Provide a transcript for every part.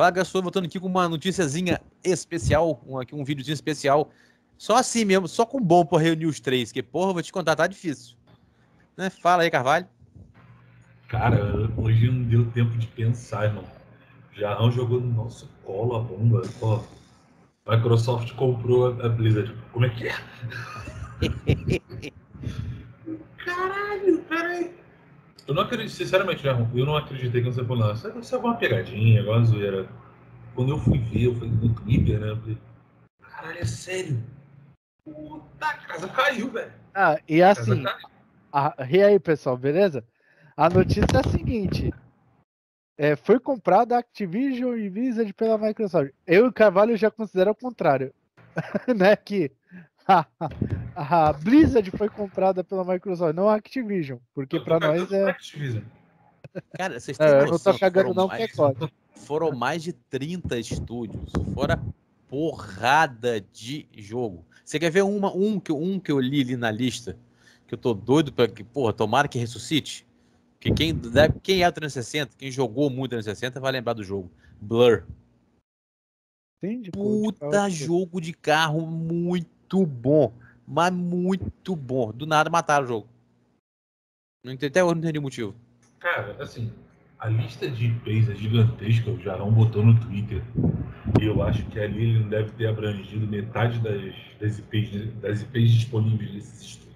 Fala, Gastou, voltando aqui com uma noticiazinha especial, um, aqui um videozinho especial. Só assim mesmo, só com bom por reunir os três, que porra, vou te contar, tá difícil. Né? Fala aí, Carvalho. Cara, hoje não deu tempo de pensar, irmão. Jarrão jogou no nosso colo a bomba. Pô, Microsoft comprou a Blizzard. Como é que é? Caralho, peraí. Eu não acredito, sinceramente, Jarrão, eu não acreditei que você falou, não, isso ser alguma pegadinha, alguma zoeira. Quando eu fui ver, eu falei no Twitter, né? Eu falei, caralho, é sério? Puta, a casa caiu, velho. Ah, e assim, a, e aí, pessoal, beleza? A notícia é a seguinte: é, foi comprada a Activision e Blizzard pela Microsoft. Eu e o Carvalho já considero o contrário, né? Que a, Blizzard foi comprada pela Microsoft, não a Activision, porque para nós é. Cara, vocês têm é, não tô cagando não mais, que é Foram mais de 30 estúdios, fora porrada de jogo. Você quer ver uma, um, que, um que eu li ali na lista, que eu tô doido pra que, porra, tomara que ressuscite? Que quem, quem é o 360, quem jogou muito 360 vai lembrar do jogo. Blur. Entendi. Puta jogo de carro muito bom. Mas muito bom. Do nada mataram o jogo. Não entendi, até hoje não entendi o motivo. Cara, assim, a lista de IPs é gigantesca. O Jarão botou no Twitter. E eu acho que ali ele não deve ter abrangido metade das, das, IPs, das IPs disponíveis desses estudos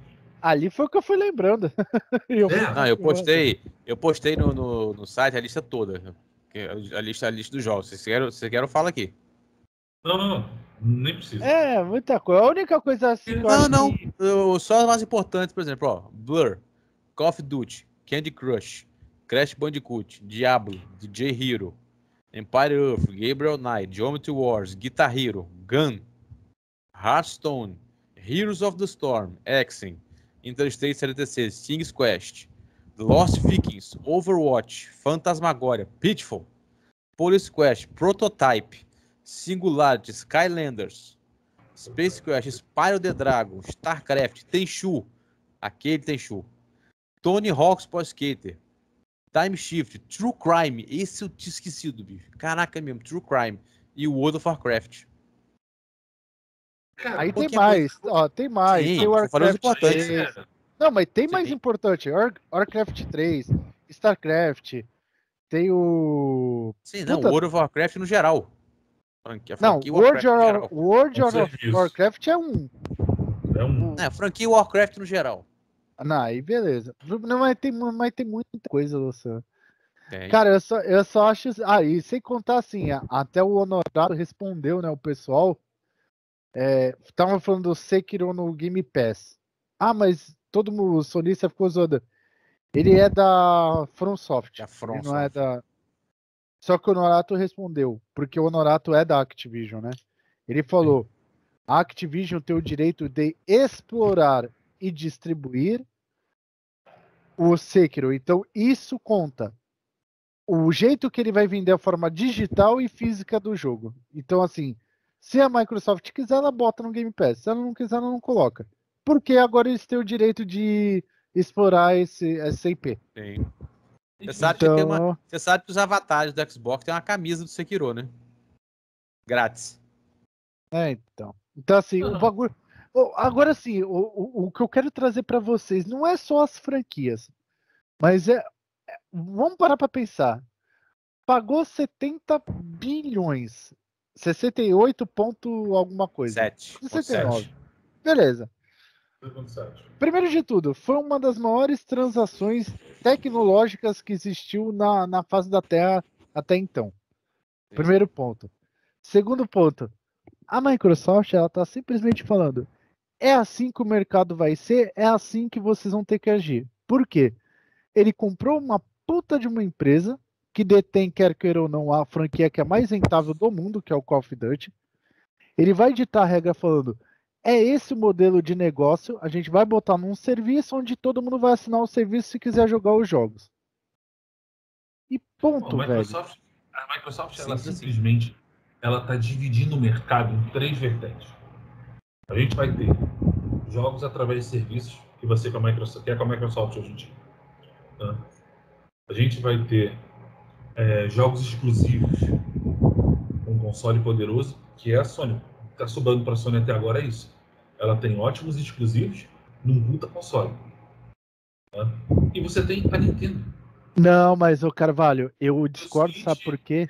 ali foi o que eu fui lembrando. eu, é. Não, eu postei, eu postei no, no, no, site a lista toda. A lista, a lista dos jogos. Se querem, se querem, eu falo aqui. Não, não, não. Nem precisa. É, muita coisa. A única coisa assim. Não, não. Que... Eu, só as mais importantes, por exemplo, ó. Blur, Call of Duty, Candy Crush, Crash Bandicoot, Diablo, DJ Hero, Empire Earth, Gabriel Knight, Geometry Wars, Guitar Hero, Gun, Hearthstone, Heroes of the Storm, Exen, Interstate 76, King's Quest, The Lost Vikings, Overwatch, Phantasmagoria, Pitfall, Police Quest, Prototype, Singularity, Skylanders, Space Quest, Spyro the Dragon, StarCraft, Tenchu, aquele Tenchu, Tony Hawk's Pro Skater, Time Shift, True Crime, esse eu tinha esquecido, bicho. Caraca mesmo, True Crime e o World of Warcraft. Cara, Aí tem mais, coisa... ó, tem mais. Sim, tem o Warcraft 3. Não, mas tem Sim. mais importante. War, Warcraft 3, StarCraft, tem o. Sim, não, Puta... World of Warcraft no geral. Franquia, não, World, Warcraft, of, World of Warcraft é um. É um. É, franquia Warcraft no geral. Não, aí beleza. Não, mas tem, mas tem muita coisa, Luciano. Tem. Cara, eu só, eu só acho. Ah, e sem contar assim, até o Honorado respondeu, né? O pessoal Estavam é, falando do Sekiro no Game Pass. Ah, mas todo mundo solista ficou zoando. Ele é da FromSoft. Da From não é da. Só que o Norato respondeu, porque o Norato é da Activision, né? Ele falou: a Activision tem o direito de explorar e distribuir o Sekiro. Então isso conta. O jeito que ele vai vender a forma digital e física do jogo. Então, assim, se a Microsoft quiser, ela bota no Game Pass. Se ela não quiser, ela não coloca. Porque agora eles têm o direito de explorar esse, essa IP. Sim. Você sabe, então... que uma, você sabe que os avatares do Xbox tem uma camisa do Sekiro, né? Grátis. É, então. Então, assim, o bagulho. Agora, sim, o, o, o que eu quero trazer para vocês não é só as franquias, mas é. é vamos parar para pensar. Pagou 70 bilhões 68 ponto alguma coisa. 7. 69. Beleza. Primeiro de tudo, foi uma das maiores transações tecnológicas que existiu na, na face da Terra até então. Primeiro ponto. Segundo ponto, a Microsoft ela está simplesmente falando: é assim que o mercado vai ser, é assim que vocês vão ter que agir. Por quê? Ele comprou uma puta de uma empresa que detém, quer queira ou não, a franquia que é mais rentável do mundo, que é o Call of Duty. Ele vai ditar a regra falando: é esse o modelo de negócio, a gente vai botar num serviço onde todo mundo vai assinar o serviço se quiser jogar os jogos. E ponto, a Microsoft, velho. A Microsoft, ela sim, simplesmente sim. ela está dividindo o mercado em três vertentes. A gente vai ter jogos através de serviços, que ser com a Microsoft, que é com a Microsoft hoje em dia. Tá? A gente vai ter é, jogos exclusivos, um console poderoso, que é a Sony. Está sobrando para a Sony até agora é isso. Ela tem ótimos exclusivos num puta console. Tá? E você tem a Nintendo. Não, mas o Carvalho, eu discordo, sabe por quê?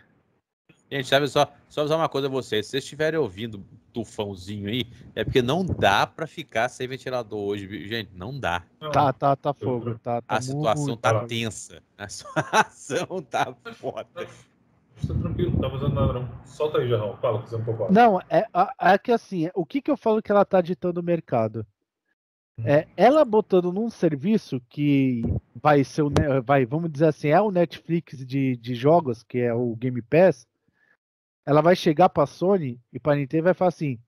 Gente, sabe só, só usar uma coisa a vocês. Se vocês estiverem ouvindo tufãozinho aí, é porque não dá para ficar sem ventilador hoje, gente. Não dá. Tá, tá, tá fogo. Tá, tá a situação tá tensa. A situação tá foda. Tá tranquilo, não tá fazendo nada não. Solta aí, Jarrão. Fala, que você não é, é que assim, o que que eu falo que ela tá ditando o mercado? É, ela botando num serviço que vai ser o, vai, vamos dizer assim, é o Netflix de, de jogos, que é o Game Pass, ela vai chegar pra Sony e pra Nintendo e vai falar assim: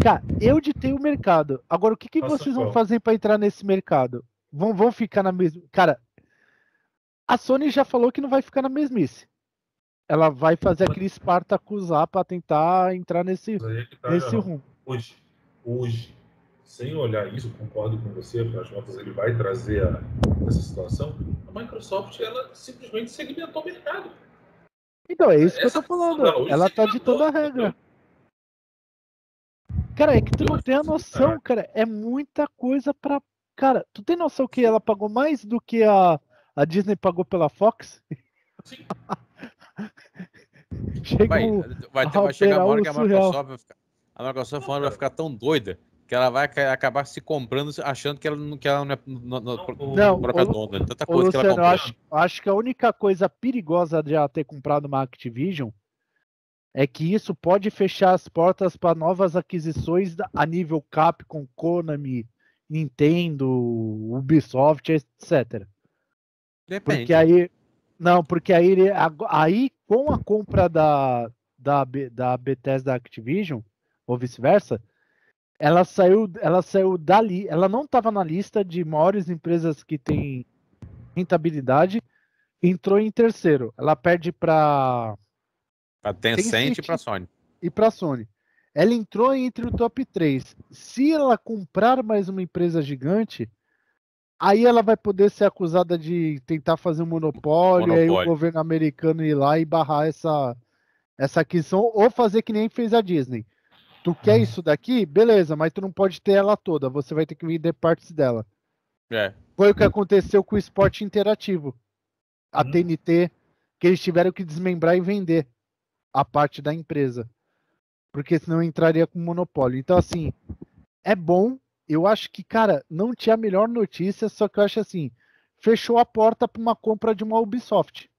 Cara, eu ditei o mercado. Agora, o que, que vocês vão fazer para entrar nesse mercado? Vão, vão ficar na mesma. Cara, a Sony já falou que não vai ficar na mesmice. Ela vai fazer aquele Spartacus lá pra tentar entrar nesse, é tá, nesse rumo. Hoje, hoje, sem olhar isso, concordo com você, afinal de contas ele vai trazer a, essa situação. A Microsoft, ela simplesmente segmentou o mercado. Então, é isso que eu tô falando. Ela tá ditando a regra. Cara, é que tu não tem a noção, cara. É muita coisa pra. Cara, tu tem noção que ela pagou mais do que a, a Disney pagou pela Fox? Sim. Chega vai, vai, ter, vai chegar uma hora que a Microsoft vai ficar, a Microsoft vai ficar tão doida que ela vai acabar se comprando achando que ela, que ela não é no, no, não, dona. Tanta coisa Luciano, que ela comprou. Acho, acho que a única coisa perigosa de ela ter comprado uma Activision é que isso pode fechar as portas para novas aquisições a nível Capcom, Konami, Nintendo, Ubisoft, etc. Depende. Porque aí não, porque aí, aí com a compra da, da, da Bethesda Activision, ou vice-versa, ela saiu, ela saiu dali, ela não estava na lista de maiores empresas que têm rentabilidade, entrou em terceiro. Ela perde para a Tencent e para Sony. E para Sony. Ela entrou entre o top 3. Se ela comprar mais uma empresa gigante, aí ela vai poder ser acusada de tentar fazer um monopólio, monopólio. e aí o governo americano ir lá e barrar essa, essa aquisição, ou fazer que nem fez a Disney. Tu quer uhum. isso daqui? Beleza, mas tu não pode ter ela toda. Você vai ter que vender partes dela. É. Foi o que aconteceu com o esporte interativo. A uhum. TNT, que eles tiveram que desmembrar e vender a parte da empresa. Porque senão entraria com monopólio. Então, assim, é bom. Eu acho que, cara, não tinha a melhor notícia, só que eu acho assim, fechou a porta para uma compra de uma Ubisoft.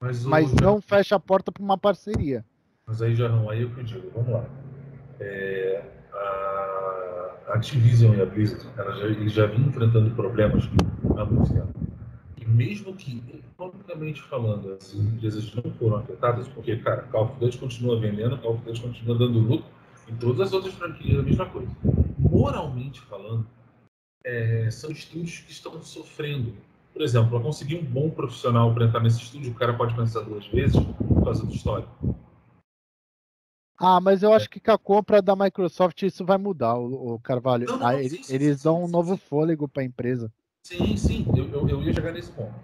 Mas, mas não fecha a porta para uma parceria. Mas aí, Jarrão, aí eu que digo, vamos lá é, a Activision e a Blizzard ela já, eles já vinham enfrentando problemas há muito tempo. E mesmo que, economicamente falando, as empresas não foram afetadas, porque, cara, Call of Duty continua vendendo, Call of Duty continua dando lucro, e todas as outras franquias a mesma coisa. Moralmente falando, é, são estúdios que estão sofrendo. Por exemplo, para conseguir um bom profissional para entrar nesse estúdio, o cara pode pensar duas vezes por causa do histórico. Ah, mas eu acho que com a compra da Microsoft isso vai mudar, o, Carvalho. Não, não, ah, sim, eles sim, dão sim, um novo fôlego para a empresa. Sim, sim, eu, eu, eu, ia chegar nesse ponto.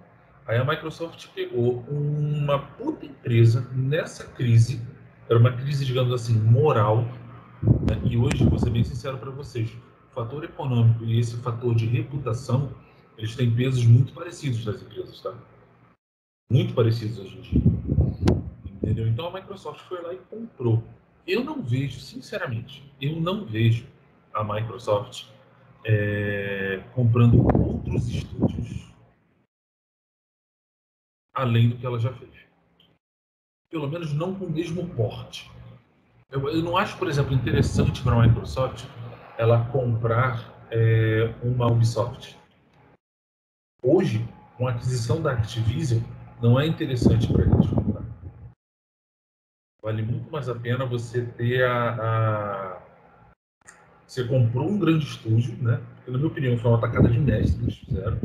Aí a Microsoft pegou uma puta empresa nessa crise, era uma crise, digamos assim, moral? E hoje, vou ser bem sincero para vocês, o fator econômico e esse fator de reputação, eles têm pesos muito parecidos das empresas, tá? Muito parecidos hoje em dia. Entendeu? Então a Microsoft foi lá e comprou eu não vejo, sinceramente, eu não vejo a Microsoft é, comprando outros estúdios além do que ela já fez. Pelo menos não com o mesmo porte. Eu, eu não acho, por exemplo, interessante para a Microsoft ela comprar é, uma Ubisoft. Hoje, com a aquisição da Activision, não é interessante para eles comprar. Vale muito mais a pena você ter a, a... Você comprou um grande estúdio, né? Que, na minha opinião, foi uma tacada de mestre que eles fizeram.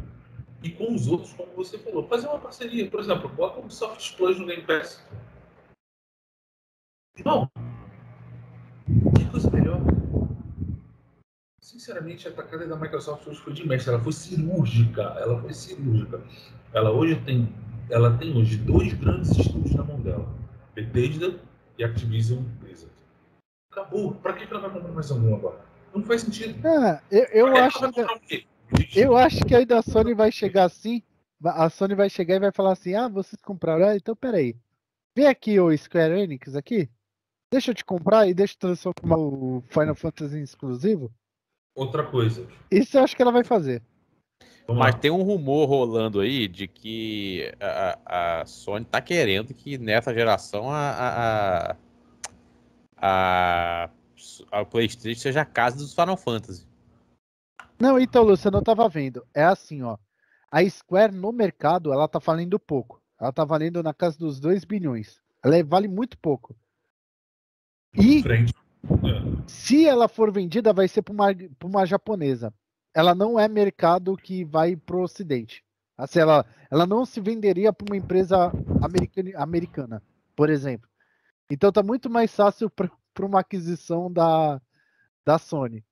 E com os outros, como você falou, fazer uma parceria. Por exemplo, bota um Soft Plus no Game Pass. Não. Que coisa melhor. Sinceramente, a atacada da Microsoft hoje foi de mestre. Ela foi cirúrgica. Ela foi cirúrgica. Ela hoje tem, ela tem hoje dois grandes estúdios na mão dela: Bethesda e Activision Blizzard. Acabou. Para que ela vai comprar mais algum agora? Não faz sentido. É, eu, eu acho que eu acho que ainda a Sony vai chegar assim. A Sony vai chegar e vai falar assim: ah, vocês compraram? Ah, então peraí. Vem aqui o Square Enix aqui. Deixa eu te comprar e deixa eu transformar o Final Fantasy em exclusivo. Outra coisa. Isso eu acho que ela vai fazer. Mas tem um rumor rolando aí de que a, a Sony tá querendo que nessa geração a, a, a, a PlayStation seja a casa dos Final Fantasy. Não, então, Lúcio, eu não tava vendo. É assim, ó. A Square no mercado, ela tá valendo pouco. Ela tá valendo na casa dos 2 bilhões. Ela vale muito pouco. E se ela for vendida, vai ser para uma, uma japonesa. Ela não é mercado que vai pro ocidente. Assim, ela, ela não se venderia para uma empresa americana, americana, por exemplo. Então tá muito mais fácil para uma aquisição da, da Sony.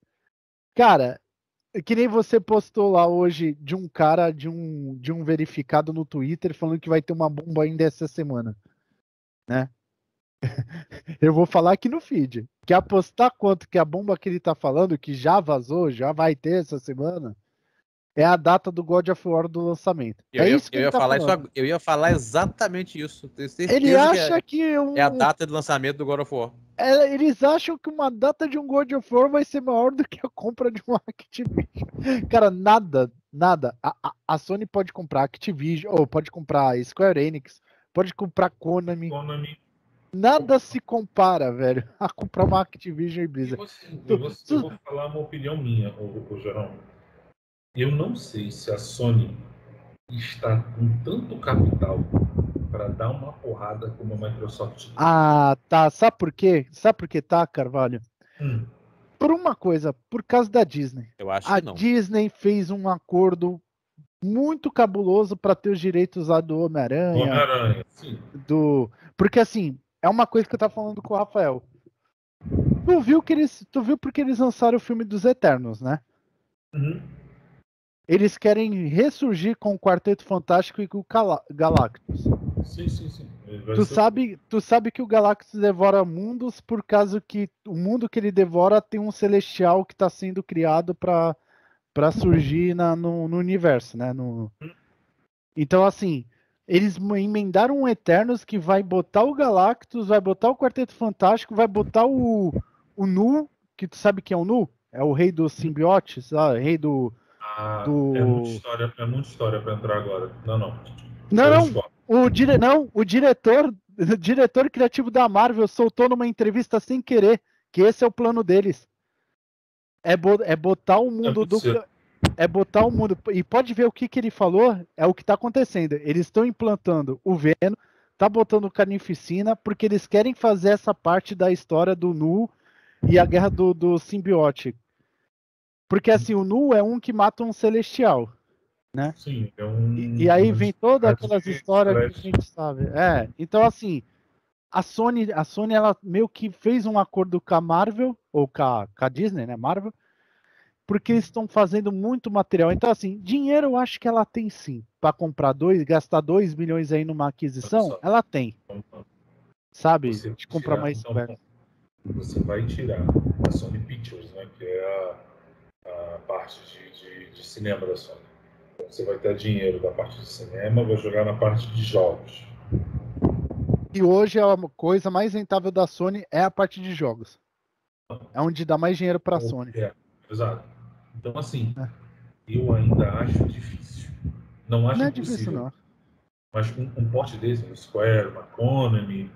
Cara, que nem você postou lá hoje de um cara, de um, de um verificado no Twitter, falando que vai ter uma bomba ainda essa semana. Né? Eu vou falar aqui no feed. Que apostar quanto que a bomba que ele tá falando, que já vazou, já vai ter essa semana, é a data do God of War do lançamento. Eu é ia, isso que eu ia tá falar falando. isso, eu ia falar exatamente isso. Ele acha que, é, que um, é a data de lançamento do God of War. É, eles acham que uma data de um God of War vai ser maior do que a compra de um Activision. Cara, nada, nada. A, a, a Sony pode comprar Activision, ou pode comprar Square Enix, pode comprar Konami. Konami. Nada se compara, velho, a comprar uma Activision e Blizzard. Eu, vou, eu vou falar uma opinião minha, o, o Jerão. Eu não sei se a Sony está com tanto capital para dar uma porrada como a Microsoft. Ah, tá. Sabe por quê? Sabe por que tá, Carvalho? Hum. Por uma coisa, por causa da Disney. Eu acho a que não. Disney fez um acordo muito cabuloso para ter os direitos lá do Homem-Aranha. Homem-Aranha, sim. Do... Porque assim, é uma coisa que eu tava falando com o Rafael. Tu viu que eles. Tu viu porque eles lançaram o filme dos Eternos, né? Uhum. Eles querem ressurgir com o Quarteto Fantástico e com o Galactus. Sim, sim, sim. Tu ser... sabe, tu sabe que o Galactus devora mundos por causa que o mundo que ele devora tem um celestial que está sendo criado para para surgir na, no, no, universo, né? No... Então assim, eles emendaram um Eternos que vai botar o Galactus, vai botar o Quarteto Fantástico, vai botar o o Nu, que tu sabe quem é o Nu? É o rei dos simbiotes, ah, rei do ah, do... É muita história, é muita história para entrar agora. Não, não. Não, não. O, dire... não, o diretor, o diretor criativo da Marvel soltou numa entrevista sem querer que esse é o plano deles. É, bo... é botar o mundo é do. É botar o mundo. E pode ver o que, que ele falou, é o que está acontecendo. Eles estão implantando o Venom, tá botando Carnificina, porque eles querem fazer essa parte da história do Nu e a guerra do, do simbiote. Porque assim, o Nu é um que mata um celestial, né? Sim, é um. E, e aí vem todas aquelas histórias que a gente sabe. É, então assim, a Sony, a Sony ela meio que fez um acordo com a Marvel, ou com a, com a Disney, né? Marvel, porque eles estão fazendo muito material. Então, assim, dinheiro eu acho que ela tem sim. Para comprar dois, gastar 2 milhões aí numa aquisição, ela tem. Sabe? Você de comprar mais então, Você vai tirar a Sony Pictures, né? Que é a a parte de, de, de cinema da Sony. Então, você vai ter dinheiro da parte de cinema, vai jogar na parte de jogos. E hoje a coisa mais rentável da Sony é a parte de jogos. É onde dá mais dinheiro para a Sony. É, exato. Então, assim, é. eu ainda acho difícil. Não acho não é impossível. difícil, não. Mas um, um porte desse, um Square, uma Konami.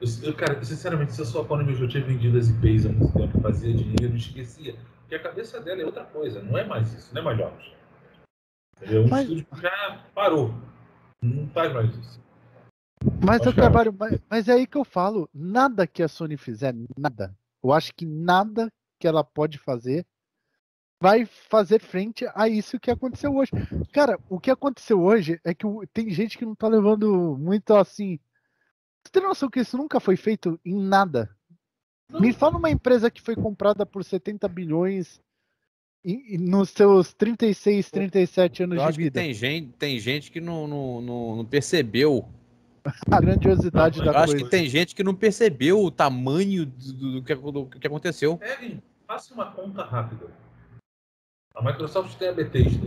Eu, eu, cara, sinceramente, se a sua Konami já tinha vendido as IPs há muito tempo, fazia dinheiro, esquecia. Porque a cabeça dela é outra coisa, não é mais isso, não é mais jogos. Entendeu? Um mas... estúdio já parou. Não faz mais isso. Mas, eu trabalho, mas, mas é aí que eu falo, nada que a Sony fizer, nada. Eu acho que nada que ela pode fazer vai fazer frente a isso que aconteceu hoje. Cara, o que aconteceu hoje é que tem gente que não tá levando muito assim. Você tem noção que isso nunca foi feito em nada? Me fala uma empresa que foi comprada por 70 bilhões E, e nos seus 36, 37 anos Eu de vida. tem gente, tem gente que não, não, não, não percebeu a grandiosidade não, da eu coisa. acho que tem gente que não percebeu o tamanho do, do, que, do que, aconteceu. Kevin, faça uma conta rápida. A Microsoft tem a Bethesda.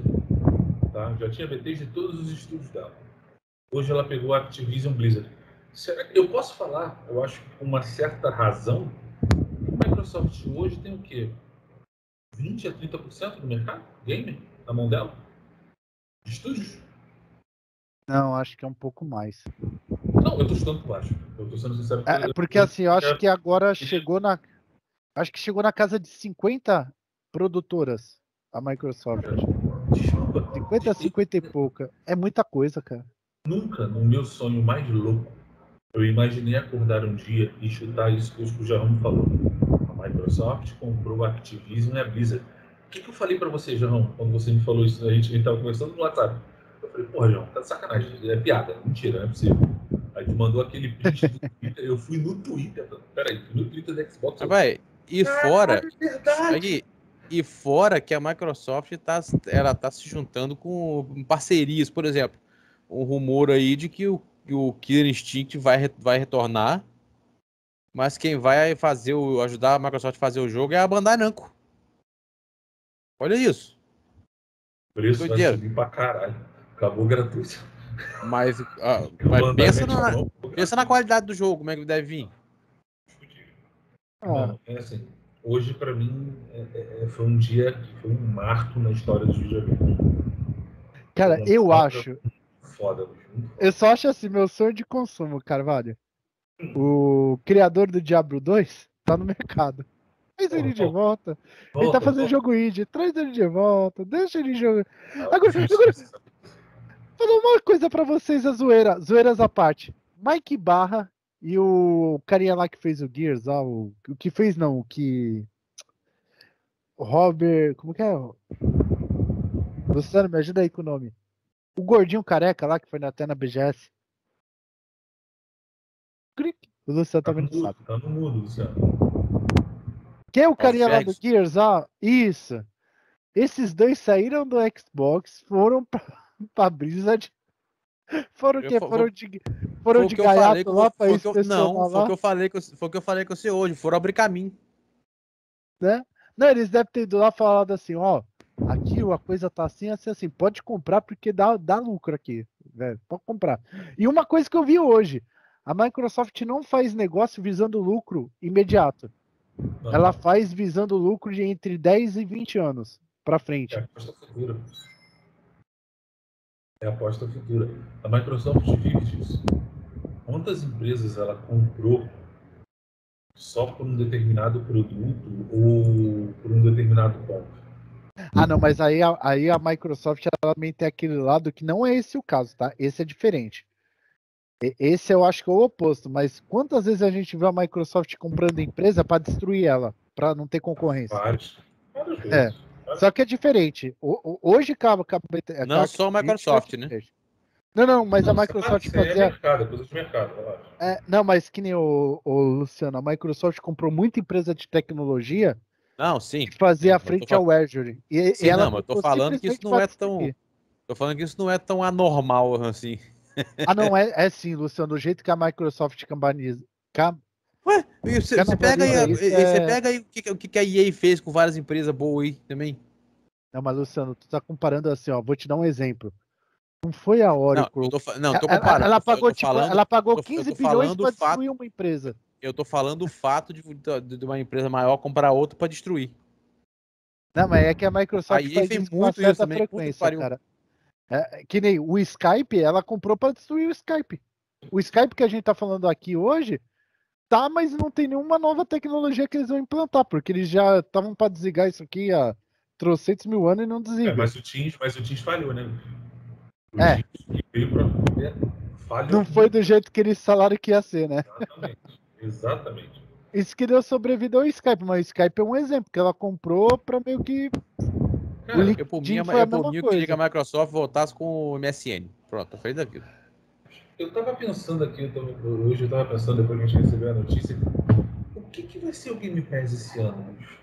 Tá? Já tinha a Bethesda em todos os estúdios dela. Hoje ela pegou a Activision Blizzard. Eu posso falar, eu acho que com uma certa razão, a Microsoft hoje tem o quê? 20 a 30% do mercado gamer na mão dela? De estúdios? Não, acho que é um pouco mais. Não, eu tô chutando baixo. Eu tô sendo sincero. É, é porque assim, eu acho que agora chegou na. Acho que chegou na casa de 50 produtoras a Microsoft. 50, 50 e pouca. É muita coisa, cara. Nunca, no meu sonho mais louco, eu imaginei acordar um dia e chutar isso que o Jarrão falou. A Microsoft comprou a Activision e a Blizzard. O que, que eu falei para você, Jarrão, quando você me falou isso? A gente estava conversando no WhatsApp. Eu falei, porra, João, tá de sacanagem. É piada, mentira, não é possível. Aí tu mandou aquele print do Twitter. Eu fui no Twitter. Peraí, fui no Twitter do Xbox. Vai, e fora. É e fora que a Microsoft tá, ela tá se juntando com parcerias, por exemplo, um rumor aí de que o, que o Killer Instinct vai, vai retornar, mas quem vai fazer o ajudar a Microsoft a fazer o jogo é a Bandai Namco. Olha isso. Por isso vai subir pra caralho. Acabou gratuito. Mas, ah, mas pensa, na, pensa na qualidade do jogo, como é que deve vir. Ah. é assim, hoje para mim é, é, é, foi um dia que foi um marco na história dos videogames. Cara, eu acho. Foda, Eu só acho assim, meu sonho de consumo, Carvalho. O criador do Diablo 2 tá no mercado. Traz ele de volta. Ele tá fazendo jogo indie. Traz ele de volta. Deixa ele jogar. Agora, agora, falar uma coisa para vocês, a zoeira, zoeiras à parte. Mike Barra e o carinha lá que fez o Gears, ó, o, o que fez não, o que. O Robert. Como que é? Luciano, me ajuda aí com o nome. O gordinho careca lá que foi até na BGS. O Luciano também tá não sabe. Tá no mudo, Luciano. Quem é o carinha lá do Gears? Ah, isso. Esses dois saíram do Xbox, foram pra pra brisa de. Foram o quê? Foram de, foram de gaiato lá pra isso? Não, foi o que eu falei que foi o que eu falei com você hoje. Foram abrir caminho. Né? Não, eles devem ter ido lá e falado assim, ó, aqui a coisa tá assim, assim, assim, pode comprar porque dá, dá lucro aqui, velho, pode comprar. E uma coisa que eu vi hoje, a Microsoft não faz negócio visando lucro imediato. Não. Ela faz visando lucro de entre 10 e 20 anos para frente. É, é a aposta futura. A Microsoft vive disso. Quantas empresas ela comprou só por um determinado produto ou por um determinado ponto? Ah, não, mas aí, aí a Microsoft ela também tem aquele lado que não é esse o caso, tá? Esse é diferente. Esse eu acho que é o oposto, mas quantas vezes a gente vê a Microsoft comprando empresa para destruir ela, para não ter concorrência? Vários. Vezes. É. Só que é diferente. Hoje acaba. Não só a Microsoft, né? Não, não, mas a Microsoft é fazia. É mercado, coisa de mercado, é, não, mas que nem o, o, Luciano, a Microsoft comprou muita empresa de tecnologia. Não, sim. Que fazia frente ao Azure. E, sim, e ela não, mas eu tô falando que isso não é tão. Tô falando que isso não é tão anormal assim. Ah, não, é, é sim, Luciano. Do jeito que a Microsoft cambaniza. Cam... Ué, você, pega aí, é... pega aí o que, o que a EA fez com várias empresas boas aí também. Não, mas Luciano, tu tá comparando assim, ó. Vou te dar um exemplo. Não foi a Oracle. Não, tô, não, tô comparando. Ela, ela pagou, tipo, falando, ela pagou tô, 15 bilhões para destruir uma empresa. Eu tô falando do fato de, de uma empresa maior comprar outra para destruir. Não, mas é que a Microsoft a faz isso muito isso também, frequência, cara. É, que nem o Skype, ela comprou para destruir o Skype. O Skype que a gente tá falando aqui hoje, tá, mas não tem nenhuma nova tecnologia que eles vão implantar, porque eles já estavam para desligar isso aqui há trocentos mil anos e não desliga. É, mas o Teams, mas o Teams falhou, né? O é. Falhou. Não foi do jeito que eles falaram que ia ser, né? Exatamente. Exatamente. Isso que deu sobrevida ao Skype, mas o Skype é um exemplo, que ela comprou para meio que. Cara, eu por mim, eu por mim eu queria que a Microsoft voltasse com o MSN. Pronto, tô feliz da vida. Eu tava pensando aqui, eu tava, hoje eu tava pensando, depois que a gente recebeu a notícia, o que, que vai ser o Game Pass esse ano, bicho?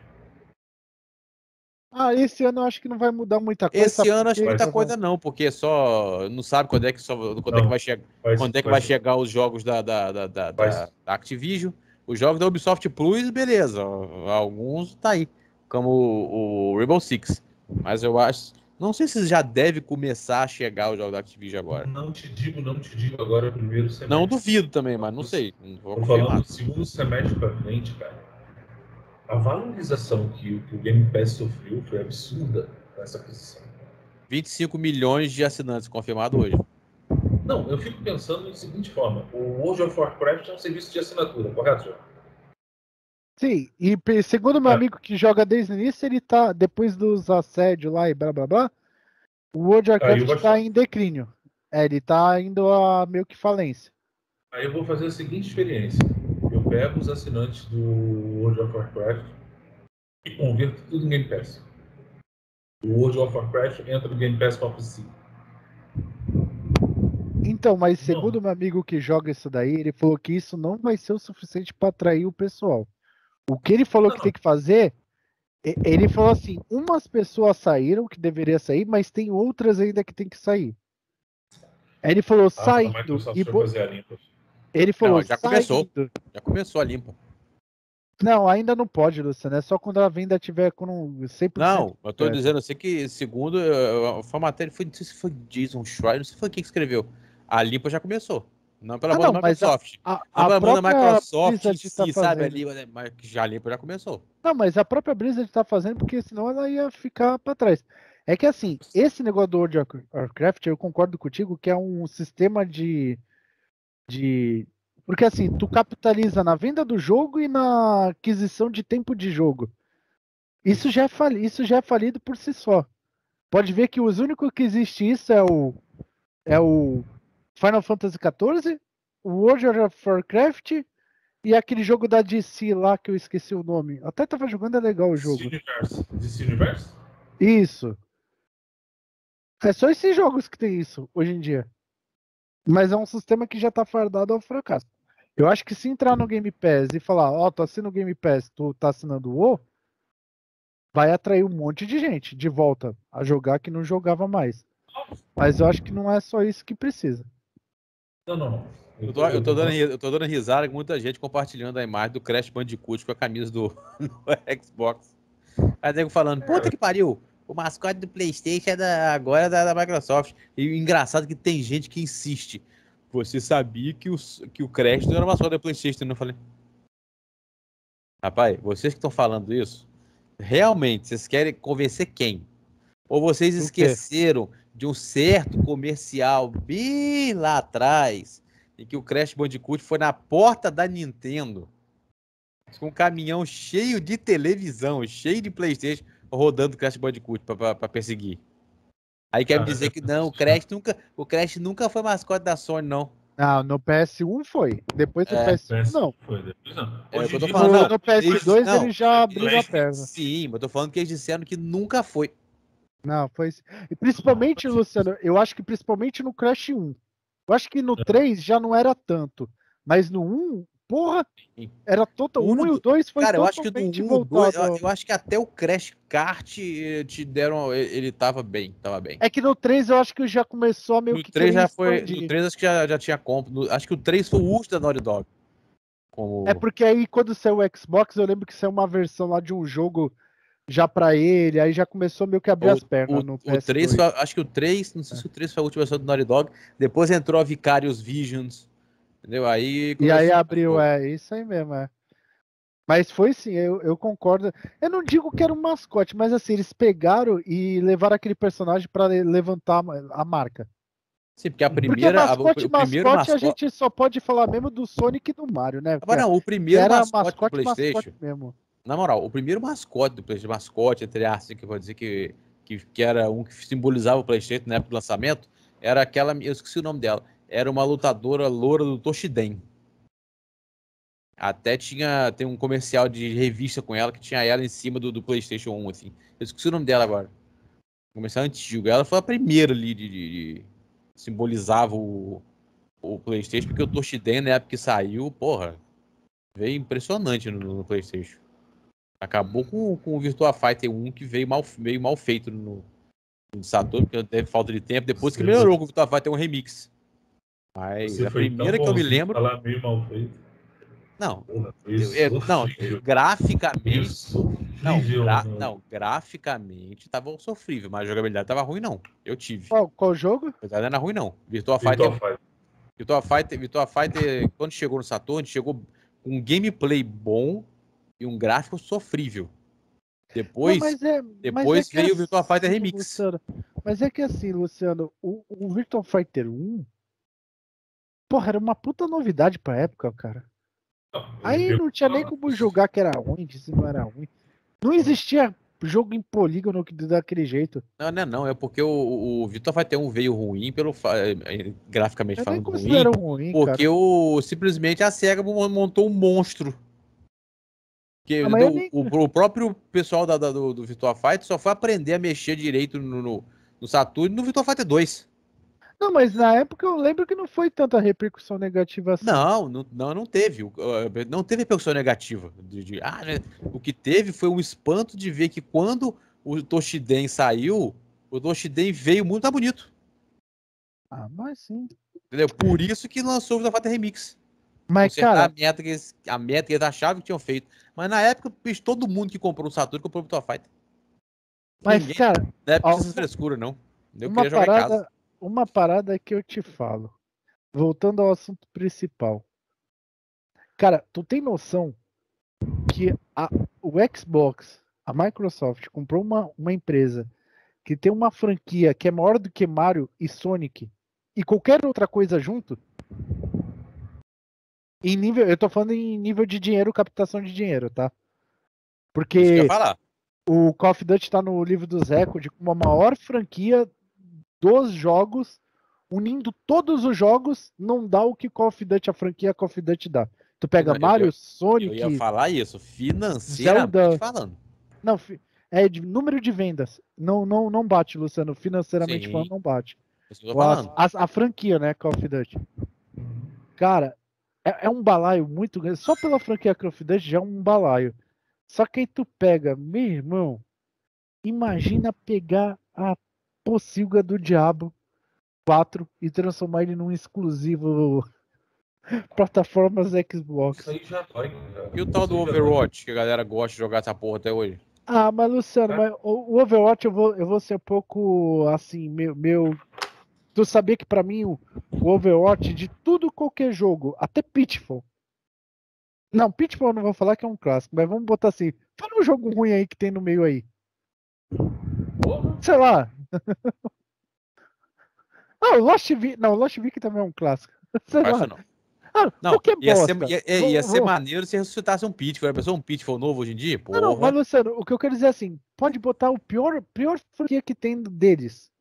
Ah, esse ano eu acho que não vai mudar muita coisa. Esse ano acho que muita coisa não, porque só não sabe quando é que só quando não, é que vai chegar, quando é que vai, chegar os jogos da, da, da, da, da Activision, os jogos da Ubisoft Plus, beleza, alguns tá aí, como o, o Rainbow Six, mas eu acho, não sei se já deve começar a chegar o jogo da Activision agora. Não te digo, não te digo agora primeiro semestre. Não duvido também, mas não sei. Não vou falando do segundo semestre pra frente, cara a valorização que, o Game Pass sofreu foi absurda nessa aquisição. 25 milhões de assinantes confirmado hoje. Não, eu fico pensando da seguinte forma: o World of Warcraft é um serviço de assinatura, correto, João? Sim, e segundo meu é. amigo que joga desde o início, ele tá, depois dos assédios lá e blá blá blá, o World of Warcraft está em declínio. É, ele tá indo a meio que falência. Aí eu vou fazer a seguinte experiência pego os assinantes do World of Warcraft e converto tudo em Game Pass. O World of Warcraft entra no Game Pass para PC. Então, mas segundo não. meu amigo que joga isso daí, ele falou que isso não vai ser o suficiente para atrair o pessoal. O que ele falou não, que tem que fazer, ele falou assim: umas pessoas saíram que deveria sair, mas tem outras ainda que tem que sair. Aí ele falou, ah, saindo. E bo... Ele falou, não, já começou. Já começou a limpa. Não, ainda não pode, Luciano. É só quando a venda tiver com 100%. Não, eu tô dizendo assim que, segundo a matéria, foi, não sei se foi Jason Schreier, não sei se foi quem que escreveu. A limpa já começou. Não pela ah, da Microsoft. A, a, a, a Microsoft, tá se, tá sabe ali, mas já a limpa já começou. Não, mas a própria Blizzard tá fazendo porque senão ela ia ficar para trás. É que assim, esse negócio do World of Warcraft, eu concordo contigo que é um sistema de de porque assim, tu capitaliza na venda do jogo e na aquisição de tempo de jogo. Isso já é falido, isso já é falido por si só. Pode ver que os únicos que existe isso é o é o Final Fantasy XIV, o World of Warcraft e aquele jogo da DC lá que eu esqueci o nome. Até tava jogando é legal o jogo. Universe. DC Universe? Isso. É só esses jogos que tem isso hoje em dia. Mas é um sistema que já tá fardado ao fracasso. Eu acho que se entrar no Game Pass e falar, ó, oh, tu assina o Game Pass, tu tá assinando o WoW, vai atrair um monte de gente de volta a jogar que não jogava mais. Mas eu acho que não é só isso que precisa. Não, não, não. Eu tô, eu, tô dando, eu tô dando risada com muita gente compartilhando a imagem do Crash Bandicoot com a camisa do, Xbox. Aí nego falando, puta que pariu, o mascote do PlayStation é da, agora é da, da, Microsoft. E o engraçado é que tem gente que insiste. Você sabia que o, que o Crash não era o mascote do PlayStation? Eu falei. Rapaz, vocês que estão falando isso, realmente, vocês querem convencer quem? Ou vocês esqueceram de um certo comercial bem lá atrás, em que o Crash Bandicoot foi na porta da Nintendo com um caminhão cheio de televisão, cheio de PlayStation rodando Crash Bandicoot pra, pra, perseguir. Aí quer me dizer que não, o Crash nunca, o Crash nunca foi mascote da Sony, não. Não, no PS1 foi. Depois do é, PS1 não. Foi, depois não. É, eu tô falando, não. No PS2 não, ele já abriu a perna. Sim, mas eu tô falando que eles disseram que nunca foi. Não, foi. E principalmente, Luciano, eu acho que principalmente no Crash 1. Eu acho que no 3 já não era tanto. Mas no 1, Porra, era total. O 1 e o 2 foi Cara, eu acho que do 1 um, 2, eu, eu, acho que até o Crash Kart eh, te deram. Ele tava bem, tava bem. É que no 3 eu acho que já começou a meio no que. 3 já foi, no 3 acho que já, já tinha compra. Acho que o 3 foi o último da Naughty Dog. Como... É porque aí quando saiu o Xbox, eu lembro que saiu uma versão lá de um jogo já para ele, aí já começou meio que a abrir o, as pernas o, no PS2. O 3 foi, acho que o 3, não sei é. se o 3 foi a última versão do Naughty Dog. Depois entrou a Vicarious Visions. Entendeu? Aí. E aí abriu, é, isso aí mesmo, é. Mas foi sim, eu, eu concordo. Eu não digo que era um mascote, mas assim, eles pegaram e levaram aquele personagem para levantar a marca. Sim, porque a primeira. Porque mascote, a, o, primeiro mascote, mascote, a gente só pode falar mesmo do Sonic e do Mario, né? Agora não, o primeiro era mascote, mascote do PlayStation. Mascote mesmo. Na moral, o primeiro mascote do PlayStation, mascote, entre aspas, que vou dizer que, que, que era um que simbolizava o PlayStation na época do lançamento, era aquela. Eu esqueci o nome dela era uma lutadora loura do Toshiden. Até tinha tem um comercial de revista com ela que tinha ela em cima do, do PlayStation 1, assim. Eu esqueci o nome dela agora. comercial antigo. Ela foi a primeira ali de, de, de simbolizava o, o PlayStation, porque o Toshiden, na época que saiu, porra, veio impressionante no, no PlayStation. Acabou com, com o Virtua Fighter 1 que veio mal, meio mal feito no, no Saturno, porque teve falta de tempo. Depois que melhorou com o Virtua Fighter 1 remix. Mas Você a primeira que eu me lembro. Falar meio mal feito. Não, eu, é, não, graficamente. Não, gra, não, graficamente tava sofrível, mas a jogabilidade tava ruim, não. Eu tive. Qual, qual jogo? Apesar não era ruim, não. Virtua, Virtua Fighter. Fighter. Virtua Fighter, Virtua Fighter, quando chegou no Saturn, chegou com um gameplay bom e um gráfico sofrível. Depois, não, é, depois é veio o Virtua assim, Fighter Remix. Luciano, mas é que assim, Luciano, o, o Virtua Fighter 1, porra, era uma puta novidade pra época, cara. Aí não tinha nem como julgar que era ruim, se não era ruim. Não existia jogo em polígono daquele jeito. Não, não, é não. É porque o, o Vitor vai ter um veio ruim pelo é, graficamente Eu falando ruim, ruim. Porque cara. o simplesmente a Sega montou um monstro. Que ah, nem... o, o, próprio pessoal da, da, do, do Virtua Fighter só foi aprender a mexer direito no, no, no Saturn no Virtua Fighter 2. Não, mas na época eu lembro que não foi tanta repercussão negativa assim. Não, não, não, teve. Não teve repercussão negativa. De, de, ah, né? O que teve foi um espanto de ver que quando o Toshiden saiu, o Toshiden veio muito mais bonito. Ah, mas sim. Entendeu? Por isso que lançou o Fighter Remix. Mas, cara. A meta, que eles, a eles achavam que tinham feito. Mas na época, todo mundo que comprou o Saturn comprou o Virtua Fighter. Mas, Ninguém, cara. Não é ó, frescura, não. Eu uma queria parada, jogar em casa uma parada que eu te falo. Voltando ao assunto principal. Cara, tu tem noção que a, o Xbox, a Microsoft, comprou uma, uma empresa que tem uma franquia que é maior do que Mario e Sonic e qualquer outra coisa junto? Em nível, eu tô falando em nível de dinheiro, captação de dinheiro, tá? Porque o Call of Duty tá no livro dos recordes como a maior franquia dos jogos, unindo todos os jogos, não dá o que Call of Duty, a franquia Call of Duty dá. Tu pega não, Mario, eu, Sonic. Eu ia falar isso, financeiramente Zelda, falando. Não, é de número de vendas. Não, não, não bate, Luciano. Financeiramente Sim. falando, não bate. A, a, a, franquia, né, Call of Duty. Cara, é, é, um balaio muito grande. Só pela franquia Call of Duty já é um balaio. Só que aí tu pega, meu irmão, imagina pegar a Pocilga do Diabo 4 e transformar ele num exclusivo plataformas Xbox. Isso aí já dói, E o tal do Overwatch, que a galera gosta de jogar essa porra até hoje? Ah, mas Luciano, é? mas o Overwatch eu vou, eu vou ser um pouco assim, meu. meu... Tu sabia que para mim o, o Overwatch de tudo qualquer jogo, até Pitfall. Não, Pitfall eu não vou falar que é um clássico, mas vamos botar assim. Fala um jogo ruim aí que tem no meio aí. Sei lá, ah, o Lost Vic. Não, Lost Vic também é um clássico. Sei lá. Não. Ah, não, ia, ser, ia, ia, ia ser maneiro se ressuscitasse um Pitfall. Pessoa um Pitfall novo hoje em dia? Porra. Não, não, mas Luciano, o que eu quero dizer é assim: pode botar o pior, pior franquia que tem deles.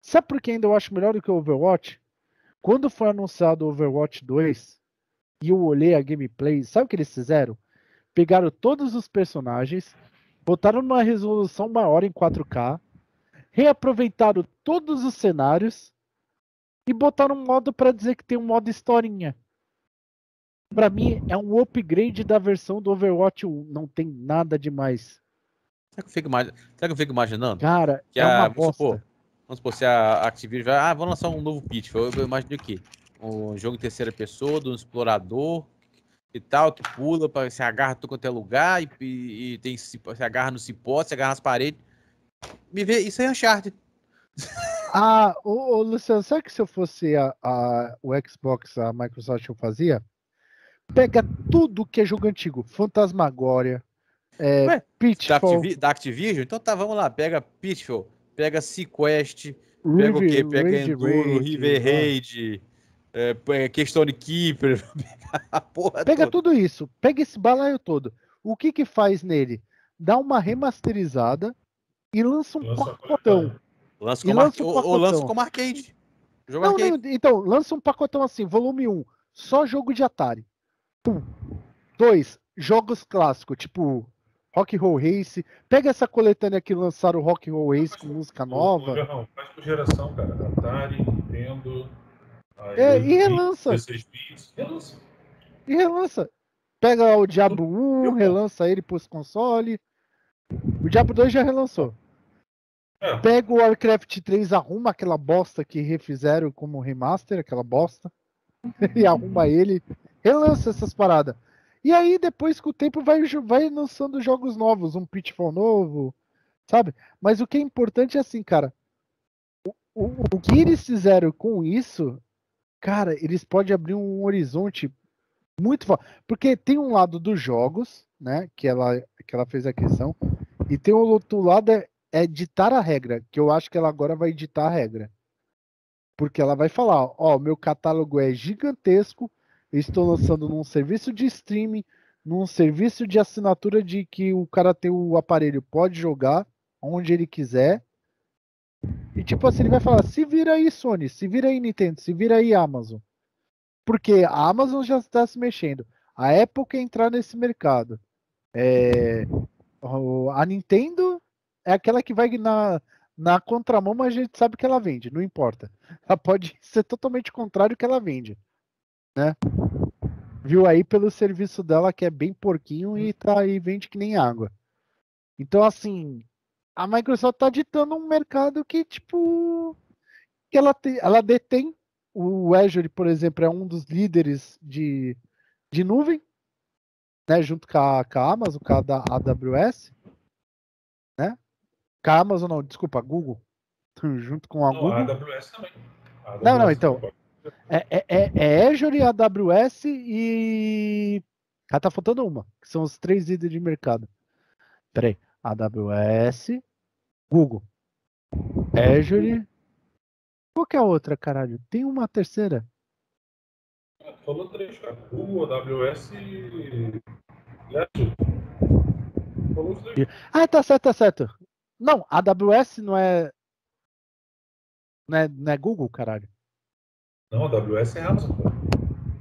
Sabe por que ainda eu acho melhor do que o Overwatch? Quando foi anunciado o Overwatch 2 e eu olhei a gameplay, sabe o que eles fizeram? Pegaram todos os personagens, botaram numa resolução maior em 4K, reaproveitaram todos os cenários e botaram um modo para dizer que tem um modo historinha. Para mim é um upgrade da versão do Overwatch 1, não tem nada demais. Será que eu fico, será que eu fico imaginando? Cara, que é a, uma vamos supor, vamos supor, se a Activision vai, ah, vamos lançar um novo Pitfall. Eu, eu imagino o quê? Um jogo em terceira pessoa, do um explorador e tal, que pula, para se agarra todo quanto é lugar e, e, tem, se, se agarra no cipó, se agarra nas paredes. Me vê, isso é Uncharted. Ah, ô, ô, Luciano, sabe que se eu fosse a, a, o Xbox, a Microsoft eu fazia? Pega tudo que é jogo antigo, Fantasmagória, é, Ué, Pitfall. Da, Activision? Então tá, vamos lá, pega Pitfall, pega Sequest, pega o quê? Pega Rage, Enduro, River Raid, é, é Keystone Keeper, pega toda. tudo isso, pega esse balaio todo. O que que faz nele? Dá uma remasterizada, e lança um lança pacotão. Lança como, lança um pacotão. Ou, lança como arcade. Jogo não, arcade. Não, então, lança um pacotão assim, volume 1, só jogo de Atari. Um. Dois, jogos clássicos, tipo Rock Roll Race. Pega essa coletânea que lançaram o Rock Roll Race com música nova. Não, faz por geração, cara. Atari, Nintendo. É, e relança. 16 bits, relança. E relança. Pega o Diablo 1, relança ele pros console. O Diablo 2 já relançou. É. Pega o Warcraft 3, arruma aquela bosta que refizeram como remaster, aquela bosta, e arruma ele, relança essas paradas. E aí, depois, com o tempo, vai, vai lançando jogos novos, um Pitfall novo, sabe? Mas o que é importante é assim, cara. O, o, o que eles fizeram com isso, cara, eles podem abrir um horizonte muito forte. Porque tem um lado dos jogos, né? Que ela, que ela fez a questão. E tem o outro lado é, é ditar a regra, que eu acho que ela agora vai ditar a regra. Porque ela vai falar, ó, meu catálogo é gigantesco, eu estou lançando num serviço de streaming, num serviço de assinatura de que o cara tem o aparelho, pode jogar onde ele quiser. E tipo assim, ele vai falar, se vira aí Sony, se vira aí Nintendo, se vira aí Amazon. Porque a Amazon já está se mexendo. A Apple quer entrar nesse mercado. É, a Nintendo é aquela que vai na, na contramão, mas a gente sabe que ela vende, não importa. Ela pode ser totalmente contrário que ela vende. Né? Viu aí pelo serviço dela que é bem porquinho e tá aí vende que nem água. Então assim, a Microsoft tá ditando um mercado que tipo que ela tem, ela detém o Azure, por exemplo, é um dos líderes de, de nuvem, né, junto com a, com a Amazon, com a da AWS, né? Com a Amazon, não, desculpa, Google, junto com a não, Google. A AWS também. A AWS não, não, então. É, é, é, é Azure, AWS e. Ah, tá faltando uma, que são os três líderes de mercado. Peraí. AWS, Google, Azure. Qual que é a outra, caralho? Tem uma terceira. Falou três, cara. Google, AWS e. Falou os três. Ah, tá certo, tá certo. Não, AWS não é. Não é, não é Google, caralho. Não, AWS é Amazon.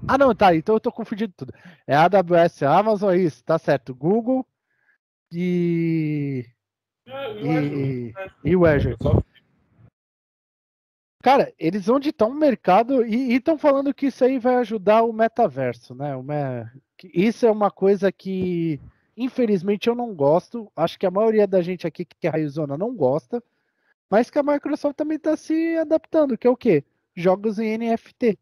Ah, não, tá. Então eu tô confundindo tudo. É AWS, Amazon, isso, tá certo. Google e. É, e, e, e o Azure. Cara, eles vão ditar um mercado e estão falando que isso aí vai ajudar o metaverso, né? Uma, isso é uma coisa que, infelizmente, eu não gosto. Acho que a maioria da gente aqui que é raizona não gosta. Mas que a Microsoft também está se adaptando, que é o quê? Jogos em NFT.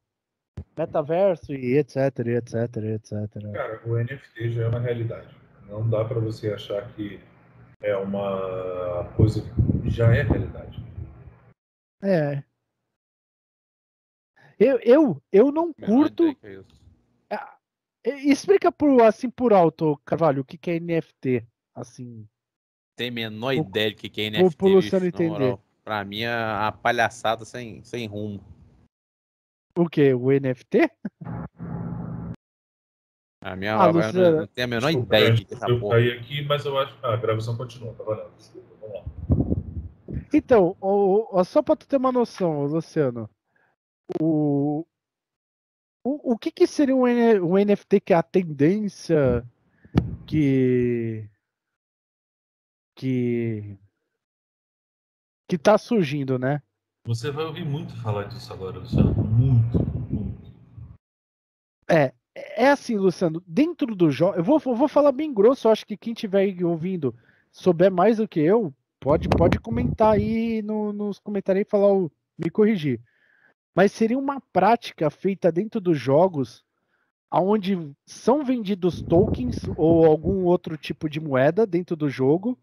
Metaverso e etc, etc, etc. Cara, o NFT já é uma realidade. Não dá para você achar que é uma coisa que já é realidade. É, eu, eu, eu não curto. É é, explica por, assim por alto, Carvalho, o que, que é NFT? Assim. Tem menor ideia do que, que é NFT. Pro Luciano entender. Pra mim é a palhaçada sem, sem rumo. O que? O NFT? A minha ah, Luciano... não tem a menor Desculpa, ideia de que essa eu porra. Eu caí aqui, mas eu acho que a gravação continua, tá valendo. Desculpa, vamos lá. Então, o, o, só pra tu ter uma noção, Luciano o, o, o que, que seria um, um NFT que é a tendência que que que tá surgindo, né? Você vai ouvir muito falar disso agora, Luciano. Muito, muito. É, é assim, Luciano, dentro do jogo, eu vou, vou falar bem grosso, acho que quem estiver ouvindo souber mais do que eu, pode, pode comentar aí no, nos comentários e falar, me corrigir mas seria uma prática feita dentro dos jogos onde são vendidos tokens ou algum outro tipo de moeda dentro do jogo,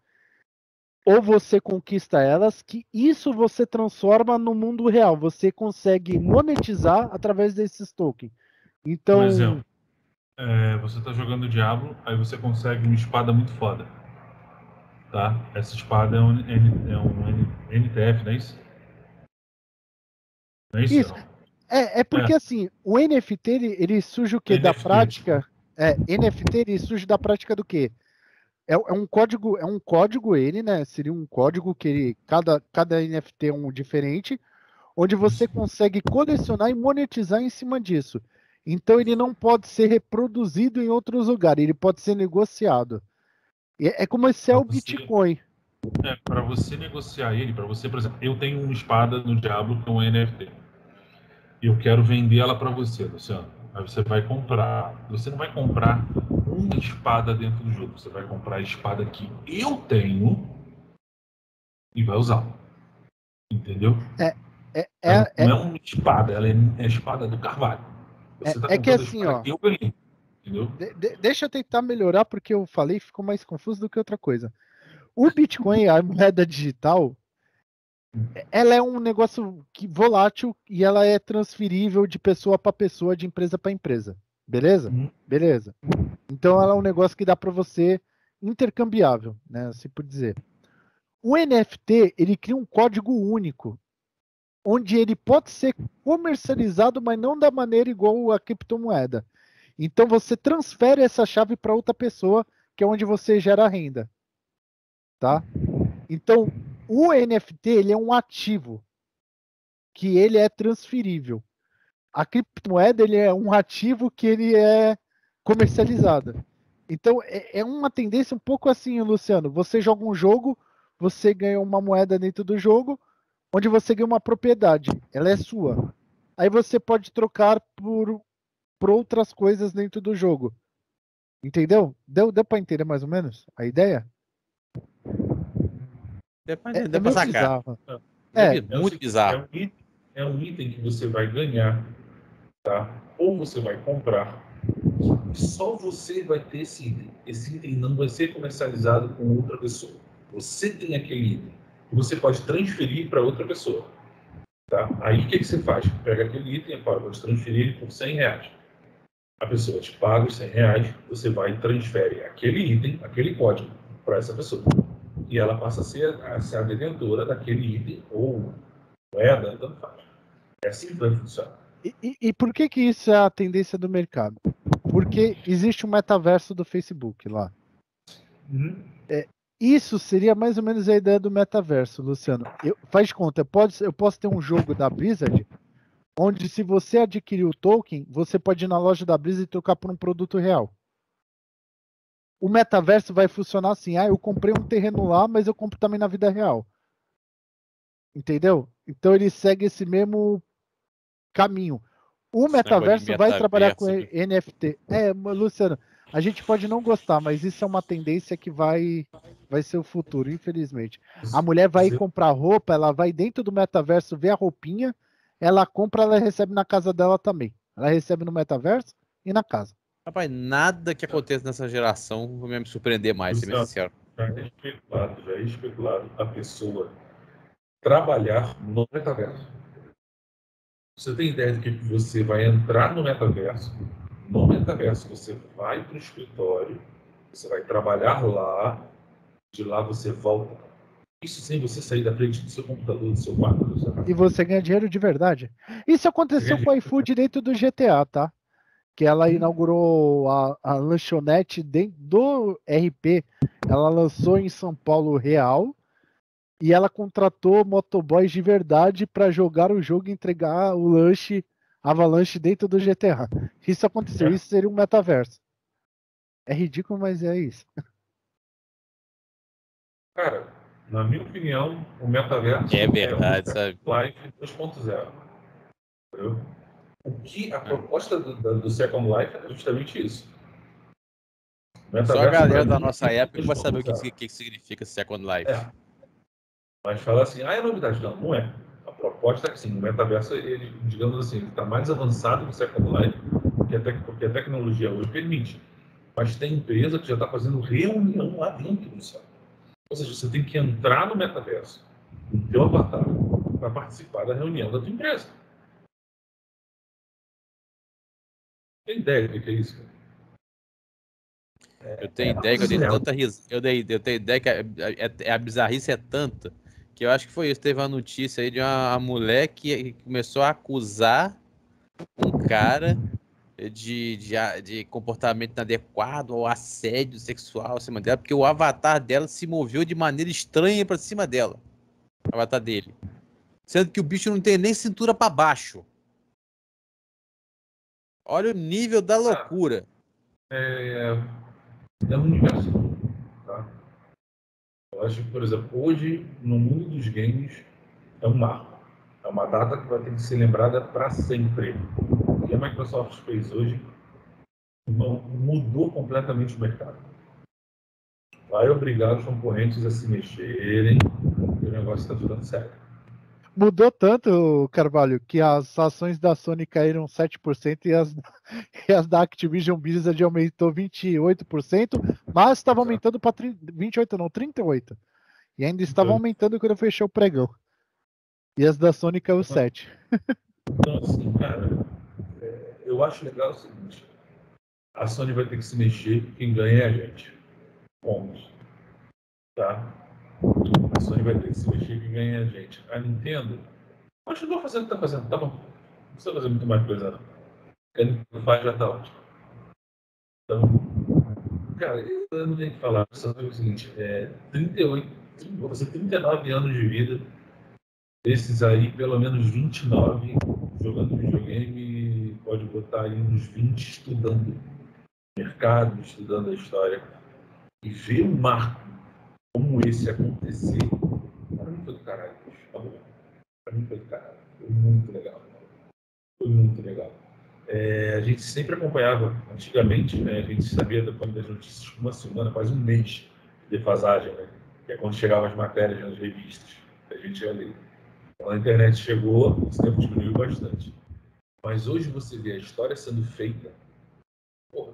ou você conquista elas, que isso você transforma no mundo real. Você consegue monetizar através desses tokens. Então. Por exemplo, é, você está jogando Diablo, aí você consegue uma espada muito foda. Tá? Essa espada é um, é um NTF, não é isso? É isso. isso. É, é porque é. assim, o NFT ele, ele surge o quê? NFT. Da prática. É, NFT ele surge da prática do quê? É, é, um código, é um código ele, né? Seria um código que ele, cada, cada NFT é um diferente, onde você consegue colecionar e monetizar em cima disso. Então ele não pode ser reproduzido em outros lugares, ele pode ser negociado. É, é como esse é o Bitcoin. É, para você negociar ele, para você, por exemplo, eu tenho uma espada no Diablo com um NFT e eu quero vender ela para você, Luciano. Aí você vai comprar. Você não vai comprar uma espada dentro do jogo. Você vai comprar a espada que eu tenho e vai usá-la. Entendeu? É, é, é, não é, é uma espada, ela é, é a espada do Carvalho. Você é, tá é que assim, ó. eu ganhei. Entendeu? De, de, deixa eu tentar melhorar, porque eu falei ficou mais confuso do que outra coisa. O Bitcoin, a moeda digital, ela é um negócio que, volátil e ela é transferível de pessoa para pessoa, de empresa para empresa. Beleza? Uhum. Beleza. Então ela é um negócio que dá para você intercambiável, né? Assim por dizer. O NFT, ele cria um código único, onde ele pode ser comercializado, mas não da maneira igual a criptomoeda. Então você transfere essa chave para outra pessoa, que é onde você gera renda. Tá? Então, o NFT ele é um ativo que ele é transferível. A criptomoeda ele é um ativo que ele é comercializado. Então é, é uma tendência um pouco assim, Luciano. Você joga um jogo, você ganha uma moeda dentro do jogo, onde você ganha uma propriedade. Ela é sua. Aí você pode trocar por, por outras coisas dentro do jogo. Entendeu? Deu, deu para entender mais ou menos a ideia? Deu pra, é, deu é pra sacar. Bizarro. É, é, é muito bizarro. É um, item, é um item que você vai ganhar? Ou você vai comprar. Só você vai ter esse item. Esse item não vai ser comercializado com outra pessoa. Você tem aquele item. E você pode transferir para outra pessoa. Tá? Aí o que, que você faz? Pega aquele item e fala, vou transferir por 100 reais. A pessoa te paga os 100 reais, você vai e transfere aquele item, aquele código, para essa pessoa e ela passa a ser, a ser a detentora daquele item ou moeda, tanto faz. É assim que vai funcionar. E, e, e, por que que isso é a tendência do mercado? Porque existe um metaverso do Facebook lá. Uhum. É, isso seria mais ou menos a ideia do metaverso, Luciano. Eu, faz conta, eu, pode, eu posso ter um jogo da Blizzard onde se você adquirir o token, você pode ir na loja da Blizzard e trocar por um produto real o metaverso vai funcionar assim. Ah, eu comprei um terreno lá, mas eu compro também na vida real. Entendeu? Então ele segue esse mesmo caminho. O metaverso, metaverso vai trabalhar com NFT. É, Luciano, a gente pode não gostar, mas isso é uma tendência que vai, vai ser o futuro, infelizmente. A mulher vai comprar roupa, ela vai dentro do metaverso ver a roupinha, ela compra, ela recebe na casa dela também. Ela recebe no metaverso e na casa. Rapaz, nada que aconteça nessa geração vai me surpreender mais, ser sincero. Já é especulado, já é especulado a pessoa trabalhar no metaverso. Você tem ideia de que você vai entrar no metaverso? No metaverso você vai para o escritório, você vai trabalhar lá, de lá você volta. Isso sem você sair da frente do seu computador, do seu quarto. Do seu e você ganha dinheiro de verdade. Isso aconteceu com o iFood dentro do GTA, tá? que ela uhum. inaugurou a, a lanchonete dentro do RP. Ela lançou em São Paulo Real e ela contratou motoboys de verdade para jogar o jogo e entregar o lanche Avalanche dentro do GTA. Isso aconteceu, é. isso seria um metaverso. É ridículo, mas é isso. Cara, na minha opinião, o metaverso é verdade, é um sabe? Life 2.0. Entendeu? O que a proposta do, do Second Life é justamente isso. Só a galera da nossa época vai saber o que, que, significa Second Life. É. Mas falar assim, ah, é novidade. Não, não é. A proposta é que sim, o metaverso, ele, digamos assim, está mais avançado que o Second Life, que a, que a tecnologia hoje permite. Mas tem empresa que já está fazendo reunião lá dentro do céu. Ou seja, você tem que entrar no metaverso, no teu avatar, para participar da reunião da tua empresa. Tem ideia do que é isso? eu tenho é, ideia que eu dei tanta risada. Eu, dei, eu tenho ideia que a, a, a, bizarrice é tanta que eu acho que foi isso. Teve uma notícia aí de uma, uma mulher que começou a acusar um cara de, de, de comportamento inadequado ou assédio sexual acima dela, porque o avatar dela se moveu de maneira estranha para cima dela. O avatar dele. Sendo que o bicho não tem nem cintura para baixo. Olha o nível da loucura. É, é um universo. Eu acho que, por exemplo, hoje, no mundo dos games, é um marco. É uma data que vai ter que ser lembrada para sempre. O que a Microsoft fez hoje mudou completamente o mercado. Vai obrigar os concorrentes a se mexerem e o negócio está ficando sério. Mudou tanto, Carvalho, que as ações da Sony caíram 7% e as, e as da Activision Blizzard aumentou 28%, mas estava aumentando para 28, não, 38%. E ainda estava então, aumentando quando fechou o pregão. E as da Sony caiu 7%. Então, assim, cara, é, eu acho legal o seguinte: a Sony vai ter que se mexer, quem ganha é a gente. Ponto. Tá? A Sony vai ter que se mexer e ganhar a gente. A Nintendo continua fazendo o que está fazendo, tá bom. Não precisa fazer muito mais coisa, não. O que a Nintendo faz já está ótimo. Então, cara, eu não tenho que falar. Só o seguinte: é, 38, vou fazer 39 anos de vida. Esses aí, pelo menos 29 jogando videogame, pode botar aí uns 20 estudando mercado, estudando a história. E ver um marco como esse acontecer, para mim foi do caralho? Para mim foi do caralho. Foi muito legal. Foi muito legal. É, a gente sempre acompanhava, antigamente, né, a gente sabia quando das notícias uma semana, quase um mês de defasagem, né? Que é quando chegavam as matérias nas revistas. A gente ia ler. Quando a internet chegou, esse tempo diminuiu bastante. Mas hoje você vê a história sendo feita. Porra,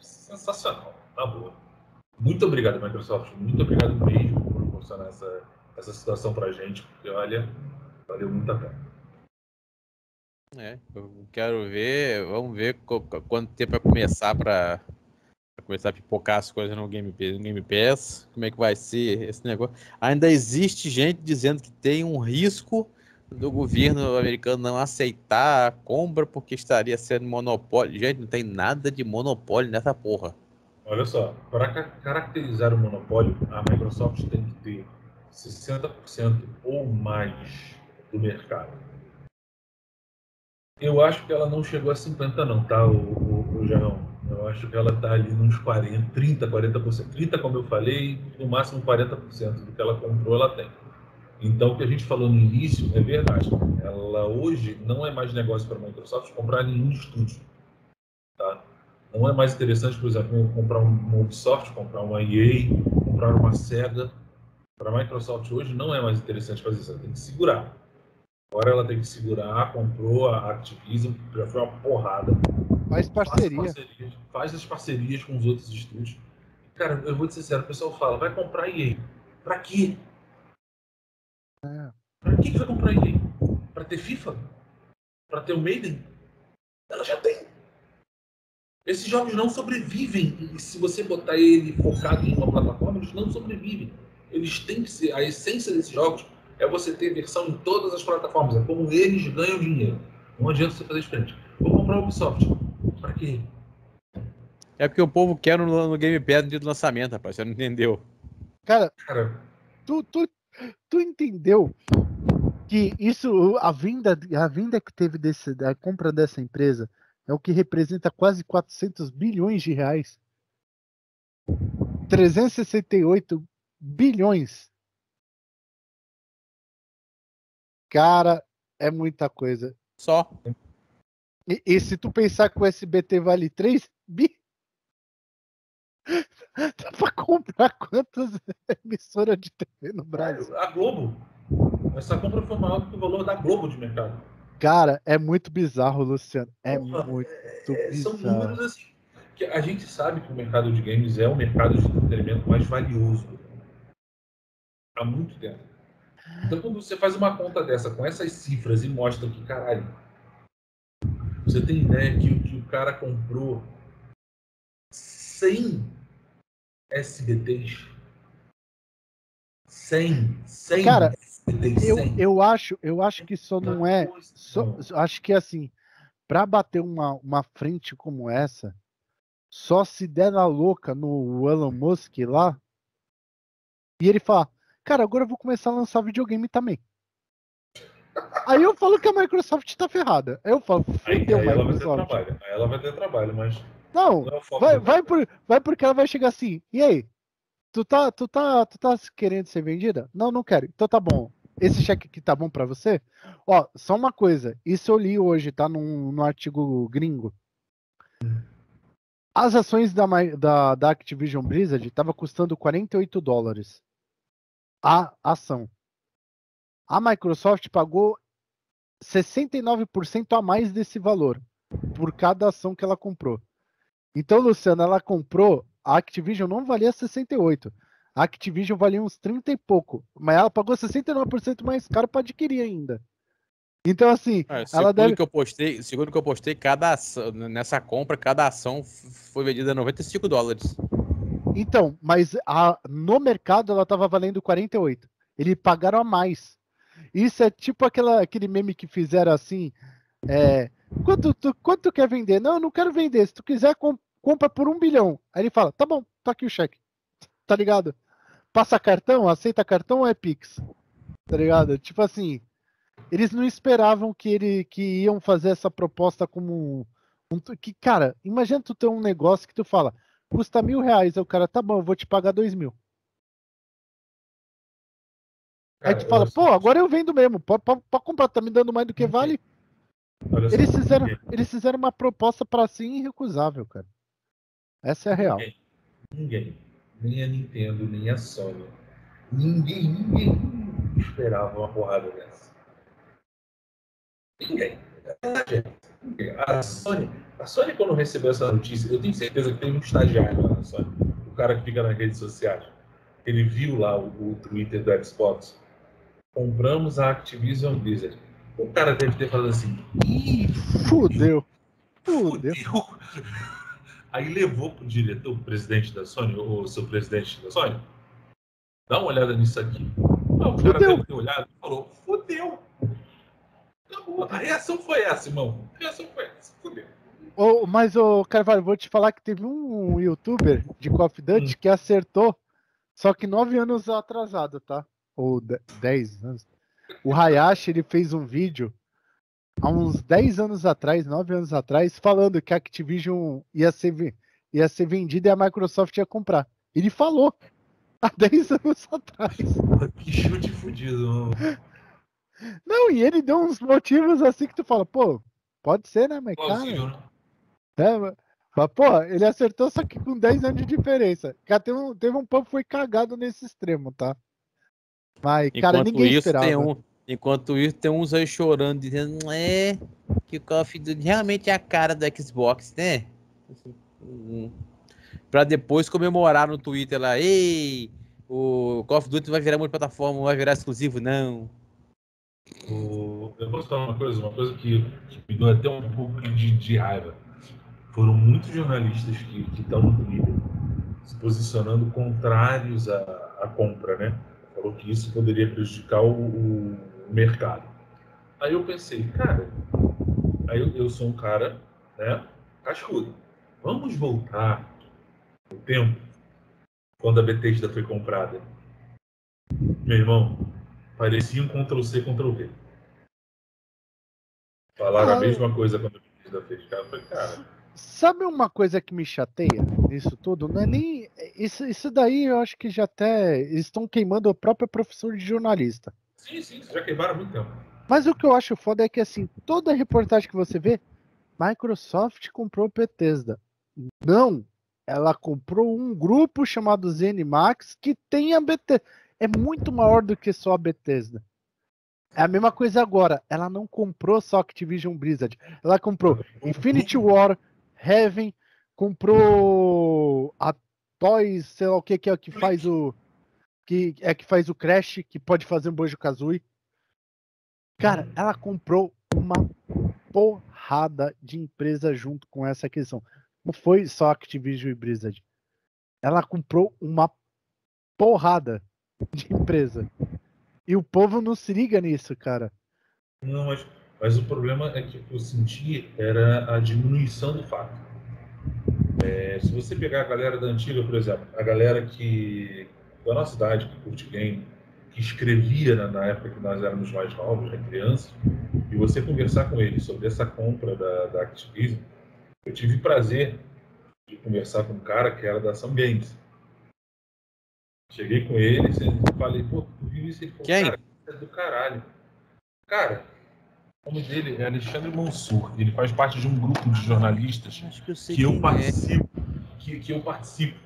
sensacional, na boa. Muito obrigado, Microsoft. Muito obrigado mesmo por proporcionar essa, essa situação para a gente, porque olha, valeu muito a pena. É, eu quero ver, vamos ver quanto tempo vai começar para começar a pipocar as coisas no Game, no Game Pass, como é que vai ser esse negócio. Ainda existe gente dizendo que tem um risco do governo americano não aceitar a compra porque estaria sendo monopólio. Gente, não tem nada de monopólio nessa porra. Olha só, para caracterizar o monopólio, a Microsoft tem que ter 60% ou mais do mercado. Eu acho que ela não chegou a 50 não, tá, o, o, o Jarrão? Eu acho que ela está ali nos 40, 30, 40%. 30, como eu falei, no máximo 40% do que ela comprou, ela tem. Então, o que a gente falou no início é verdade. Ela hoje não é mais negócio para a Microsoft comprar nenhum estúdio. Tá? Não é mais interessante, por exemplo, comprar uma Ubisoft, comprar uma EA, comprar uma Sega. Para a Microsoft hoje não é mais interessante fazer isso, ela tem que segurar. Agora ela tem que segurar, comprou a Activision, já foi uma porrada. Faz parceria. Faz, parcerias, faz as parcerias com os outros estúdios. Cara, eu vou te ser sincero, o pessoal fala, vai comprar EA. Pra quê? É. Pra que, que vai comprar EA? Pra ter FIFA? Pra ter o Maiden? Ela já tem. Esses jogos não sobrevivem. E se você botar ele focado em uma plataforma, eles não sobrevivem. Eles têm que ser. A essência desses jogos é você ter versão em todas as plataformas. É como eles ganham dinheiro. Não adianta você fazer diferente. Vou comprar o Ubisoft. Pra quê? É porque o povo quer no, no Game Pass no dia do lançamento, rapaz. Você não entendeu. Cara, Cara. Tu, tu, tu entendeu que isso, a vinda, a vinda que teve desse, da compra dessa empresa é o que representa quase 400 bilhões de reais. 368 bilhões. Cara, é muita coisa. Só. E, e se tu pensar que o SBT vale 3 bi, dá pra comprar quantas emissoras de TV no Brasil? A Globo. Essa compra foi maior do que o valor da Globo de mercado. Cara, é muito bizarro, Luciano. É Porra, muito é, bizarro. São números assim. Que a gente sabe que o mercado de games é o mercado de entretenimento mais valioso há muito tempo. Então, quando você faz uma conta dessa com essas cifras e mostra que, caralho, você tem ideia que, que o cara comprou 100 SBTs? 100, 100 Cara, eu, eu acho, eu acho que só não é. Só, acho que assim, para bater uma, uma frente como essa, só se der na louca no Elon Musk lá e ele falar, cara, agora eu vou começar a lançar videogame também. Aí eu falo que a Microsoft tá ferrada. Aí eu falo, aí, aí ela vai ter trabalho. Aí ela vai ter trabalho, mas. Não, não é vai, vai, por, vai porque ela vai chegar assim. E aí? Tu tá, tu tá, tu tá querendo ser vendida? Não, não quero. Então tá bom. Esse cheque aqui tá bom para você? Ó, só uma coisa. Isso eu li hoje, tá num, num artigo gringo. As ações da, da, da Activision Blizzard estavam custando 48 dólares a ação. A Microsoft pagou 69% a mais desse valor por cada ação que ela comprou. Então, Luciano, ela comprou, a Activision não valia 68. A Activision valia uns 30 e pouco, mas ela pagou 69% mais caro para adquirir ainda. Então, assim, é, ela deve. Que eu postei, segundo que eu postei, cada ação, nessa compra, cada ação foi vendida a 95 dólares. Então, mas a, no mercado ela estava valendo 48. Eles pagaram a mais. Isso é tipo aquela, aquele meme que fizeram assim. É, quanto, tu, quanto tu quer vender? Não, eu não quero vender. Se tu quiser, com, compra por um bilhão. Aí ele fala: tá bom, tá aqui o cheque. Tá ligado? Passa cartão, aceita cartão ou é Pix? Tá ligado? Tipo assim, eles não esperavam que ele que iam fazer essa proposta como um, que cara, imagina tu ter um negócio que tu fala custa mil reais, aí o cara tá bom, eu vou te pagar dois mil. Cara, aí tu fala, pô, agora eu vendo mesmo, pode, pode, pode, comprar, tá me dando mais do que vale. Eles fizeram, eles fizeram uma proposta para si irrecusável, cara. Essa é a real. Ninguém, nem a Nintendo, nem a Sony, ninguém, ninguém esperava uma porrada dessa. Ninguém. A Sony, a Sony, quando recebeu essa notícia, eu tenho certeza que teve um estagiário lá na Sony, o cara que fica nas redes sociais. Ele viu lá o, o Twitter do Xbox. Compramos a Activision Blizzard. O cara deve ter falado assim: Ih, fudeu. Fudeu. Aí levou pro diretor, o presidente da Sony, ou o seu presidente da Sony, dá uma olhada nisso aqui. o cara deve ter olhado e falou: fudeu. A reação foi essa, irmão. A reação foi essa. Fudeu. Oh, mas, o oh, Carvalho, vou te falar que teve um youtuber de Call of Duty hum. que acertou, só que nove anos atrasado, tá? Ou dez anos. O Hayashi, ele fez um vídeo há uns 10 anos atrás, 9 anos atrás, falando que a Activision ia ser, ia ser vendida e a Microsoft ia comprar. Ele falou há 10 anos atrás. Que chute fudido, mano. Não, e ele deu uns motivos assim que tu fala, pô, pode ser, né, mas cara. É, mas, pô, ele acertou só que com 10 anos de diferença. Cara, teve um, teve um povo que foi cagado nesse extremo, tá? Mas, enquanto cara, ninguém isso, esperava. Tem um, enquanto isso, tem uns aí chorando, dizendo, é, que o Call of Duty realmente é a cara do Xbox, né? Pra depois comemorar no Twitter lá, ei, o Call of Duty vai virar multiplataforma, não vai virar exclusivo, não. Eu posso falar uma coisa, uma coisa que, me deu até um pouco de, de raiva. Foram muitos jornalistas que estão no Twitter se posicionando contrários à, à compra, né? Falou que isso poderia prejudicar o mercado. Aí eu pensei, cara, aí eu, eu sou um cara, né, cascudo. Vamos voltar o tempo quando a Bethesda foi comprada. Meu irmão, parecia um Ctrl-C, Ctrl-V. Falaram ah, a mesma coisa quando a Bethesda fez. Cara, foi, cara. Sabe uma coisa que me chateia nisso tudo? Não é nem. Isso, isso daí eu acho que já até. estão queimando o próprio professor de jornalista. Sim, sim, já queimaram muito tempo. Mas o que eu acho foda é que assim, toda reportagem que você vê, Microsoft comprou Bethesda. Não, ela comprou um grupo chamado ZeniMax que tem a Bethesda é muito maior do que só a Bethesda. É a mesma coisa agora. Ela não comprou só Activision Blizzard. Ela comprou Infinity War, Heaven, comprou a Toys, sei lá o que que é que faz o que é que faz o Crash, que pode fazer um Banjo Kazooie. Cara, ela comprou uma porrada de empresa junto com essa aquisição. Não foi só Activision e Blizzard. Ela comprou uma porrada de empresa. E o povo não se liga nisso, cara. Não, mas, mas o problema é que eu senti era a diminuição do fato. É, se você pegar a galera da antiga, por exemplo, a galera que da nossa idade, que curte game, que escrevia na, na época que nós éramos mais novos, né, crianças, e você conversar com eles sobre essa compra da, da Activision, eu tive prazer de conversar com um cara que era da Ação Games. Cheguei com ele, falei, pô, tu viu isso? Ele falou, Quem? cara, é do caralho. Cara, o nome dele é Alexandre Mansur. Ele faz parte de um grupo de jornalistas que eu, que eu é. participo. É. que, que eu participo.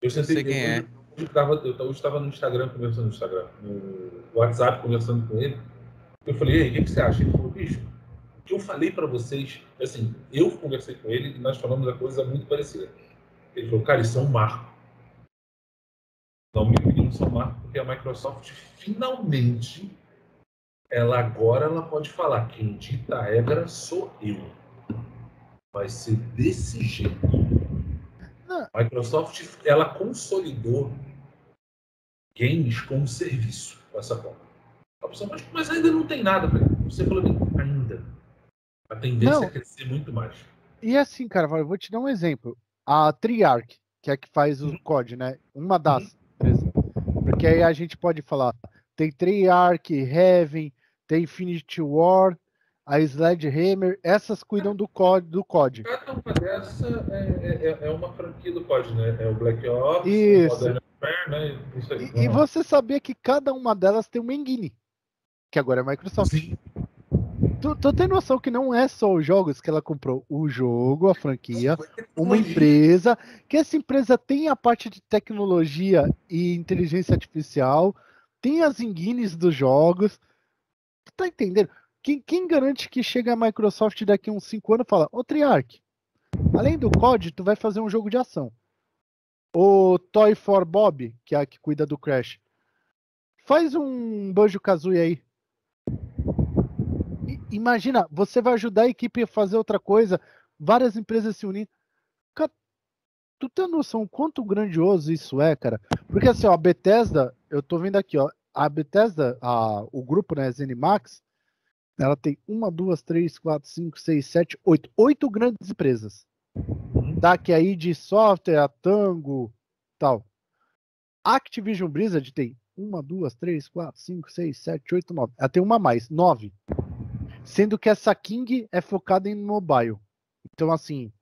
Eu sentei, Sei quem eu, é. Eu, estava, eu no Instagram conversando no Instagram, no WhatsApp conversando com ele. Eu falei, ei, o que, você acha? Ele falou, bicho, o que eu falei para vocês, assim, eu conversei com ele e nós falamos a coisa muito parecida. Ele falou, cara, isso é um marco. Minha opinião, isso é um marco porque a Microsoft finalmente, ela agora ela pode falar, quem dita a regra sou eu. Vai ser desse jeito. A Microsoft, ela consolidou games como serviço com essa. A pessoa, mas, mas ainda não tem nada. Você falou ainda. A tendência Não. é crescer muito mais. E assim, cara, eu vou te dar um exemplo. A Triarch, que é que faz o COD, né? Uma das empresas. Porque aí a gente pode falar, tem Triarch, Heaven, tem Infinity War, a Sledgehammer, essas cuidam do COD. Do COD. Cada uma dessa é, é, é uma franquia do COD, né? É o Black Ops, Isso. o Modern Warfare, né? Isso aí. E, e você sabia que cada uma delas tem uma engine, que agora é Microsoft. Sim. Tu, tu tem noção que não é só os jogos que ela comprou, o jogo, a franquia, uma empresa, que essa empresa tem a parte de tecnologia e inteligência artificial, tem as engines dos jogos. Tu tá entendendo? Quem, quem garante que chega a Microsoft daqui uns 5 anos e fala, ô Triarch, além do COD, tu vai fazer um jogo de ação. O Toy for Bob, que é a que cuida do Crash, faz um Banjo Kazooie aí. I- Imagina, você vai ajudar a equipe a fazer outra coisa, várias empresas se unindo. Tu tem noção quanto grandioso isso é, cara? Porque assim, ó, a Bethesda, eu tô vendo aqui, ó, a Bethesda, a, o grupo, né, ZeniMax, ela tem uma, duas, três, quatro, cinco, seis, sete, oito, oito grandes empresas. Tá, que aí de software, a Tango, tal. Activision Blizzard tem uma, duas, três, quatro, cinco, seis, sete, oito, nove. Ela tem uma a mais, nove. Sendo que essa King é focada em mobile. Então, assim,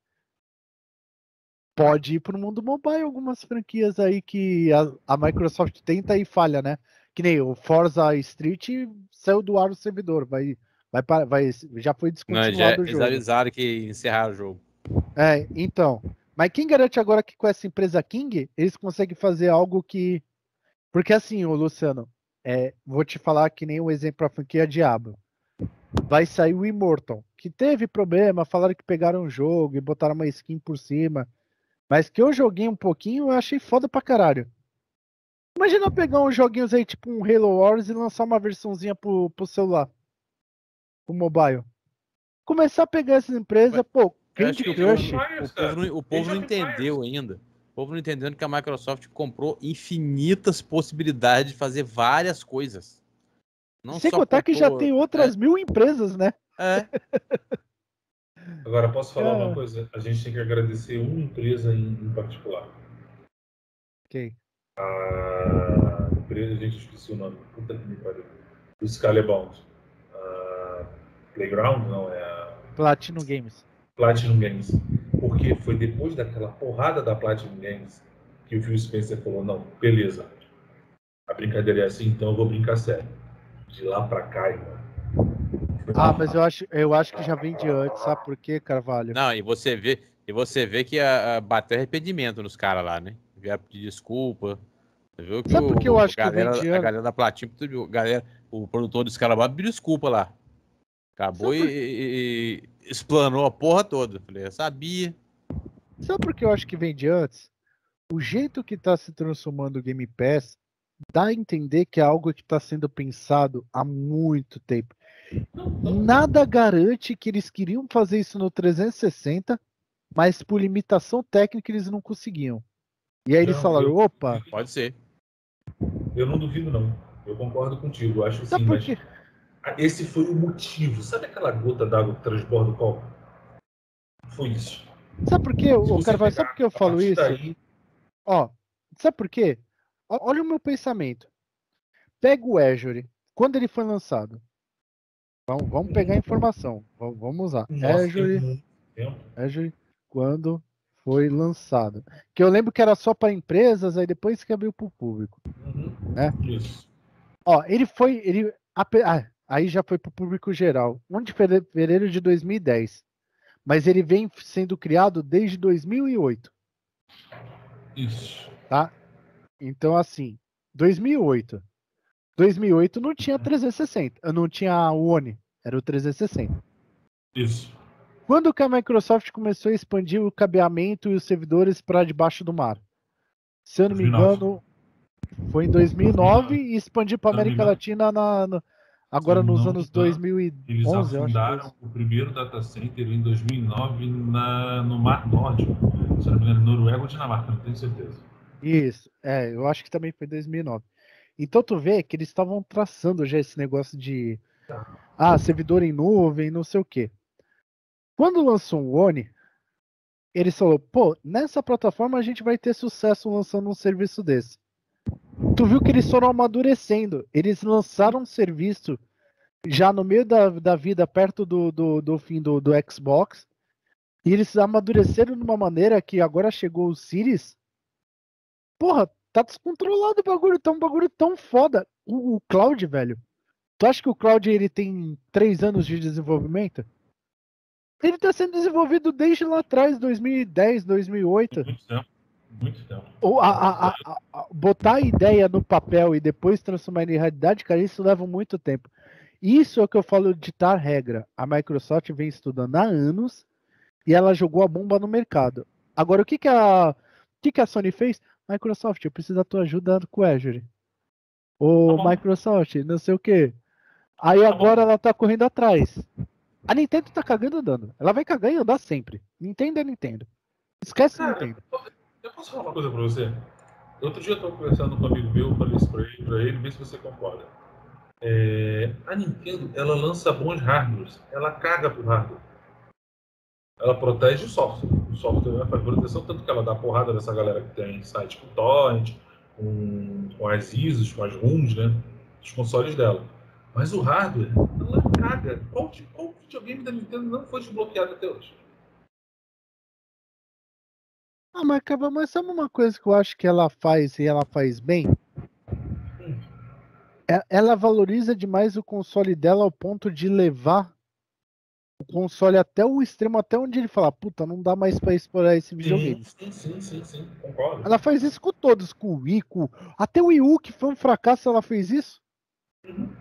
pode ir para o mundo mobile algumas franquias aí que a, a Microsoft tenta e falha, né? Que nem o Forza Street saiu do ar do servidor, vai, vai, vai, já foi Não, descontinuado já, o eles jogo. avisaram que encerraram o jogo. É, então. Mas quem garante agora que com essa empresa King, eles conseguem fazer algo que. Porque assim, ô Luciano, é, vou te falar que nem o exemplo a franquia Diablo. Vai sair o Immortal, que teve problema, falaram que pegaram o jogo e botaram uma skin por cima. Mas que eu joguei um pouquinho, eu achei foda pra caralho. Imagina eu pegar uns joguinhos aí, tipo um Halo Wars, e lançar uma versãozinha pro, pro celular. Pro mobile. Começar a pegar essas empresas, pô, Eu acho Candy que o Crush. povo, o povo não, o povo não entendeu ainda. O povo não entendendo que a Microsoft comprou infinitas possibilidades de fazer várias coisas. Não Sem só contar que já tem outras mil empresas, né? É, Agora, posso falar Ah. uma coisa? A gente tem que agradecer uma empresa em, em particular. Ok. A empresa, a gente esqueci o nome. Puta que me pariu. O Scalebound. A Playground, não, é a Platinum Games. Platinum Games. Porque foi depois daquela porrada da Platinum Games que o Phil Spencer falou, não, beleza. A brincadeira é assim, então eu vou brincar sério. De lá pra cá, irmão. Ah, mas eu acho, eu acho que já vem de antes, sabe por quê, Carvalho? não, e você vê, e você vê que a, a- bateu arrependimento nos caras lá, né? Vieram pedir desculpa. Você viu que Sabe por que eu o- acho que a galera, vem de a galera da Platinum, galera, o produtor dos caras lá pediu desculpa lá. Acabou e, por- e- e explanou a porra toda. Falei, eu sabia. Sabe por que eu acho que vem de antes? O jeito que tá se transformando o Game Pass dá a entender que é algo que está sendo pensado há muito tempo. Nada garante que eles queriam fazer isso no 360, mas por limitação técnica eles não conseguiam. E aí eles Não, falaram, eu- opa, Pode ser. Eu não duvido, não. Eu concordo contigo. Eu acho que sabe sim, por mas quê? esse foi o motivo. Sabe aquela gota d'água que transborda o copo? Foi isso. Sabe por quê, você Carvalho? Sabe por que eu falo isso? daí, Ó, sabe por quê? Olha o meu pensamento. Pega o Azure, quando ele foi lançado. Vamos, vamos pegar a informação. Vamos, usar. nossa, Azure. Azure, quando foi lançado. Que eu lembro que era só para empresas, aí depois que abriu para o público. Uhum. É. Isso. Ó, ele foi. Ele, ah, aí já foi para o público geral. 1 de fevereiro de 2010. mas ele vem sendo criado desde 2008. Isso. Tá? Então, assim, 2008. 2008 não tinha 360, não tinha o One, era o 360. Isso. Quando que a Microsoft começou a expandir o cabeamento e os servidores para debaixo do mar? Se eu não 2009. me engano, foi em 2009 e expandiu para América Latina na, na, agora nos anos 2011. Eles afundaram o primeiro data center em 2009 na, no Mar Nórdico. Se não me engano, Noruega ou Dinamarca, não tenho certeza. Isso, é, eu acho que também foi 2009. Então tu vê que eles estavam traçando já esse negócio de ah, servidor em nuvem, não sei o quê. Quando lançou o One, eles falou, pô, nessa plataforma a gente vai ter sucesso lançando um serviço desse. Tu viu que eles foram amadurecendo. Eles lançaram um serviço já no meio da, da vida, perto do, do, do fim do, do Xbox. E eles amadureceram de uma maneira que agora chegou o Series. Porra, tá descontrolado o bagulho, tá um bagulho tão foda. O, o Cloud, velho. Tu acha que o Cloud ele tem três anos de desenvolvimento? Ele tá sendo desenvolvido desde lá atrás, 2010, 2008. Muito tempo. Muito tempo. Ou a, a, a, botar a ideia no papel e depois transformar em realidade, cara, isso leva muito tempo. Isso é o que eu falo de ditar regra. A Microsoft vem estudando há anos e ela jogou a bomba no mercado. Agora, o que, que, a, o que, que a Sony fez? Microsoft, eu preciso da tua ajuda com o Azure. Ô, tá Microsoft, não sei o que. Aí tá agora bom. ela tá correndo atrás. A Nintendo tá cagando andando. Ela vai cagar e andar sempre. Nintendo é Nintendo. Esquece Cara, Nintendo. Eu posso falar uma coisa pra você? Outro dia eu tava conversando com um amigo meu, falei isso pra ele, pra ele ver se você concorda. É, a Nintendo, ela lança bons hardwares. Ela caga pro hardware. Ela protege o software. O software né, faz proteção, tanto que ela dá porrada nessa galera que tem site com torrent, com, com as ISOs, com as ROMs, né? Os consoles dela. Mas o hardware, ela caga. Qual, qual videogame da Nintendo não foi desbloqueado até hoje? Ah, mas, mas sabe uma coisa que eu acho que ela faz e ela faz bem? Hum. É, ela valoriza demais o console dela ao ponto de levar o console até o extremo, até onde ele fala, puta, não dá mais pra explorar esse videogame. Sim, sim, sim, sim, concordo. Ela faz isso com todos, com o Wii, com... até o Wii U, que foi um fracasso, ela fez isso. Uhum.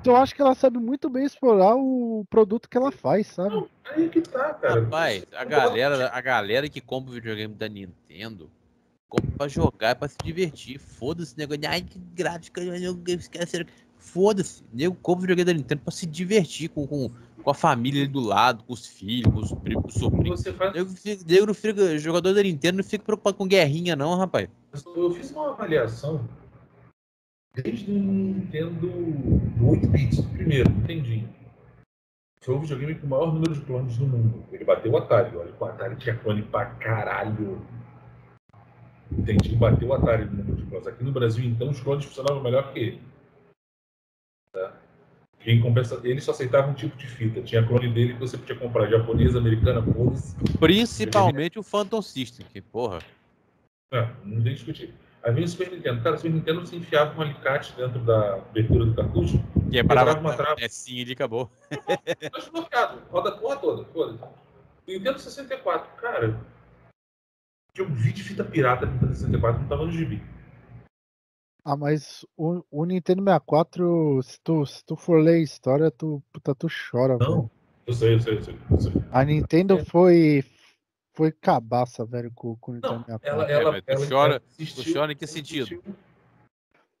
Então, eu acho que ela sabe muito bem explorar o produto que ela faz, sabe? Não, aí que tá, cara. Rapaz, a galera, a galera que compra o videogame da Nintendo compra pra jogar, pra se divertir. Foda-se, negócio de ai que gráfica, esquece. Foda-se, nego compra o videogame da Nintendo pra se divertir com, com, com a família ali do lado, com os filhos, com os primos, com os sobrinhos. Você faz... nego, nego não fica, jogador da Nintendo não fica preocupado com guerrinha, não, rapaz. Eu fiz uma avaliação desde o Nintendo 8 bits, primeiro, entendi. Foi o videogame com o maior número de clones do mundo. Ele bateu o Atari, olha, o Atari tinha clone pra caralho. Entendi, bateu o Atari no número de clones. Aqui no Brasil, então, os clones funcionavam melhor que ele. Tá? Em compensa, ele só aceitava um tipo de fita. Tinha clone dele que você podia comprar japonesa, americana, foda-se. Principalmente o Phantom System, que porra. É, não tem discutir. Aí vem o Super Nintendo. Cara, o Super Nintendo se enfiava um alicate dentro da abertura do cartucho. Quebrava uma trava. É sim, ele acabou. Tá desbloqueado. Roda a porra toda. Foda-se. Nintendo 64, cara. Eu vi de fita pirata no Nintendo 64, não tava no gibi. Ah, mas o, o, Nintendo 64, se tu, se tu for ler a história, tu, puta, tu chora. Não, eu sei, eu sei, eu sei, eu sei. A Nintendo é. foi, foi cabaça, velho, com, com o Nintendo 64. Ela, ela, é, ela, tu, chora, assistiu, tu chora em que sentido?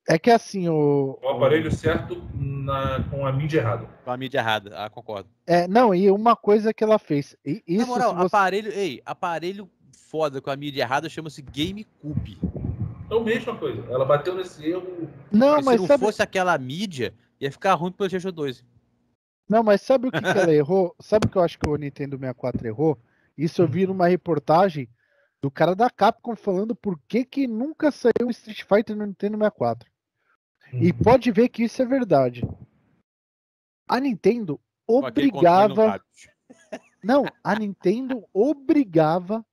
É que assim, o. O aparelho certo na, com a mídia errada. Com a mídia errada, ah, concordo. É, não, e uma coisa que ela fez. E, isso, na moral, você... aparelho. Ei, aparelho foda com a mídia errada chama-se GameCube. É a mesma coisa. Ela bateu nesse erro. Não, mas, mas se não sabe... fosse aquela mídia, ia ficar ruim pro PlayStation 2. Não, mas sabe o que, que ela errou? Sabe o que eu acho que o Nintendo 64 errou? Isso eu vi numa reportagem do cara da Capcom falando por que, que nunca saiu o Street Fighter no Nintendo 64. E uhum. pode ver que isso é verdade. A Nintendo obrigava. Não, a Nintendo obrigava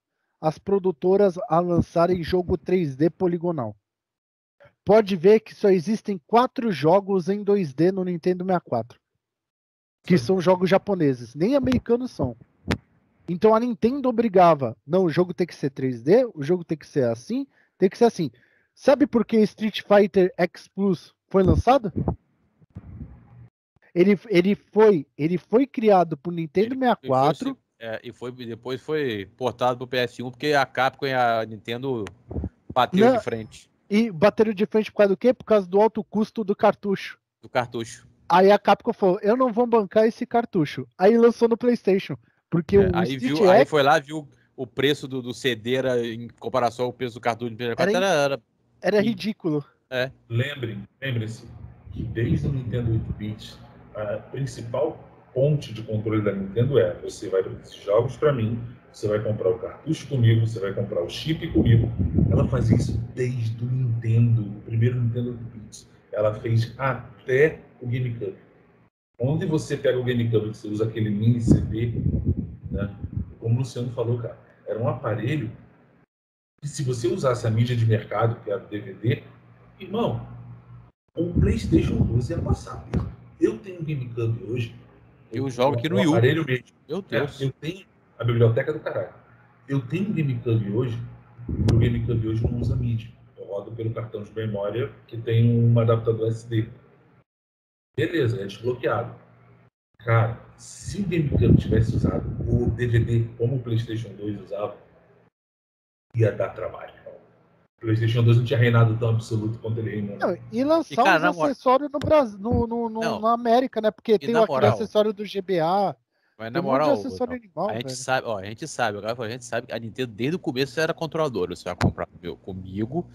as produtoras a lançarem jogo 3D poligonal. Pode ver que só existem quatro jogos em 2D no Nintendo 64. que são jogos japoneses, nem americanos são. Então a Nintendo obrigava, não, o jogo tem que ser 3D, o jogo tem que ser assim, tem que ser assim. Sabe por que Street Fighter X Plus foi lançado? Ele, ele, foi, ele foi criado por Nintendo 64. Foi, é, e foi, depois foi portado pro PS1 porque a Capcom e a Nintendo bateram não, de frente. E bateram de frente por causa do quê? Por causa do alto custo do cartucho. Do cartucho. Aí a Capcom falou: eu não vou bancar esse cartucho. Aí lançou no PlayStation. Porque é, o aí, viu, X... aí foi lá, viu o preço do, do CD era, em comparação ao preço do cartucho de era, era, era, era ridículo. É. Lembrem, lembre-se que desde o Nintendo 8 bits, a principal ponte de controle da Nintendo é: você vai esses jogos para mim, você vai comprar o cartucho comigo, você vai comprar o chip comigo. Ela fazia isso desde o Nintendo, o primeiro Nintendo 8 bits. Ela fez até o GameCube. Onde você pega o GameCube e você usa aquele mini CD, né? como o Luciano falou, cara, era um aparelho que se você usasse a mídia de mercado, que era o DVD, irmão, o PlayStation 2 ia passar. Eu tenho um GameCube hoje. Eu jogo aqui no Wii aparelho mesmo. Meu Deus. É, eu tenho a biblioteca do caralho. Eu tenho um GameCube hoje, o GameCube hoje não usa mídia. Eu rodo pelo cartão de memória que tem um adaptador SD. Beleza, é desbloqueado. Cara, se o GameCube tivesse usado o DVD como o PlayStation 2 usava, ia dar trabalho. O PlayStation 2 não tinha reinado tão absoluto quanto ele reinou. Não, e lançar e, cara, os acessórios no Brasil, no, no, no na América, né? Porque tem aquele moral, acessório do GBA. Mas na moral, animal, a gente velho. sabe, ó, a gente sabe, agora a gente sabe que a Nintendo desde o começo era controladora. Você vai comprar meu, comigo,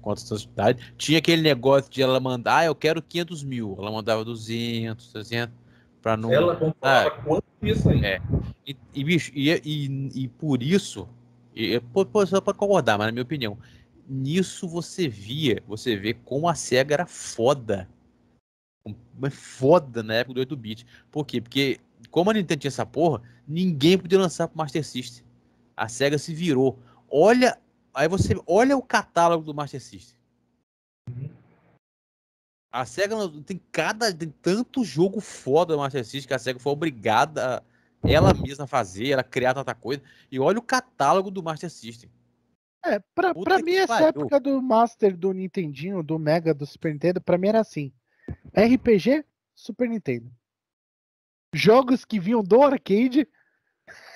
quantas cidade. Tinha aquele negócio de ela mandar, ah, eu quero 500 mil. Ela mandava 200, 300, pra não. Ela comprava ah, quanto isso aí. É. E, e bicho, e, e, e por isso, e, você pode concordar, mas na minha opinião, nisso você via, você vê como a SEGA era foda. Mas foda na época do 8-bit. Por quê? Porque como a Nintendo tinha essa porra, ninguém podia lançar pro Master System. A SEGA se virou. Olha, aí você olha o catálogo do Master System. A SEGA tem cada tem tanto jogo foda do Master System que a SEGA foi obrigada ela mesma a fazer, ela criar tanta coisa. E olha o catálogo do Master System. É, pra, pra mim, essa pariu. época do Master, do Nintendinho, do Mega, do Super Nintendo, pra mim era assim. RPG, Super Nintendo jogos que vinham do arcade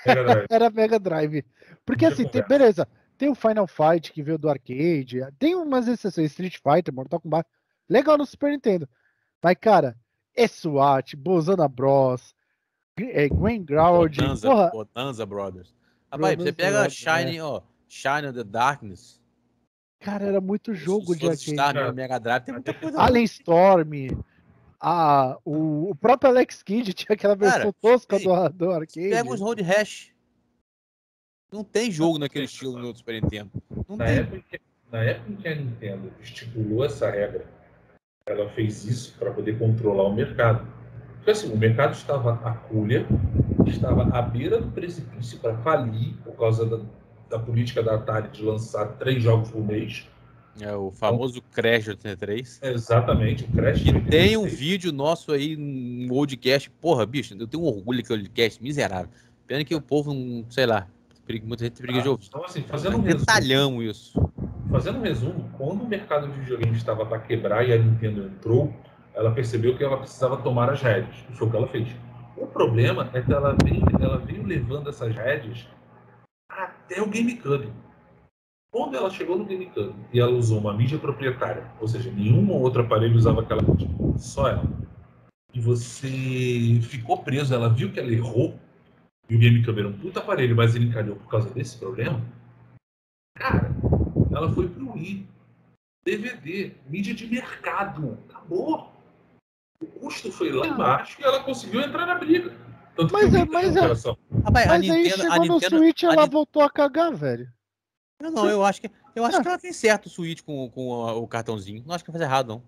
era Mega Drive. Porque assim, tem, beleza, tem o Final Fight que veio do arcade, tem umas exceções, Street Fighter, Mortal Kombat, legal no Super Nintendo. Mas, cara, SWAT, Bozana Bros, é, Gwen Ground, Botanza, porra. Brothers. Rapaz, você pega Brothers, Shine, é. ó, Shine the Darkness. Cara, era muito jogo de arcade. Mega Drive, tem muita coisa. Alien Storm. Ah, o, o próprio Alex Kidd tinha aquela versão Cara, tosca do, do arcade. Pega os Road Rash. Não tem jogo naquele estilo no Super Nintendo. Não na, tem. Época, na época em que a Nintendo estipulou essa regra, ela fez isso para poder controlar o mercado. Porque assim, o mercado estava à culha, estava à beira do precipício para falir por causa da, da política da Atari de lançar três jogos por mês. É o famoso Crash 83. Exatamente, o Crash. E tem um vídeo nosso aí, um podcast. Porra, bicho, eu tenho um orgulho que podcast miserável. Pena que o povo não, sei lá, muita gente briga ah, de ouvir. Então, assim, fazendo um resumo, isso. Fazendo um resumo, quando o mercado de videogames estava para quebrar e a Nintendo entrou, ela percebeu que ela precisava tomar as rédeas. E foi o que ela fez. O problema é que ela veio, ela veio levando essas rédeas até o GameCube. Quando ela chegou no GameCube e ela usou uma mídia proprietária, ou seja, nenhum outro aparelho usava aquela mídia, só ela, e você ficou preso, ela viu que ela errou, e o GameCube era um puta aparelho, mas ele encalhou por causa desse problema, cara, ela foi pro Wii. DVD, mídia de mercado, acabou. O custo foi lá embaixo e ela conseguiu entrar na briga. Tanto mas é, mas, é, mas aí chegou a Nintendo, no Switch e ela a voltou a cagar, velho. Não, não, eu acho que eu acho que ela tem certo o Switch com, com o cartãozinho. Não acho que vai fazer errado, não.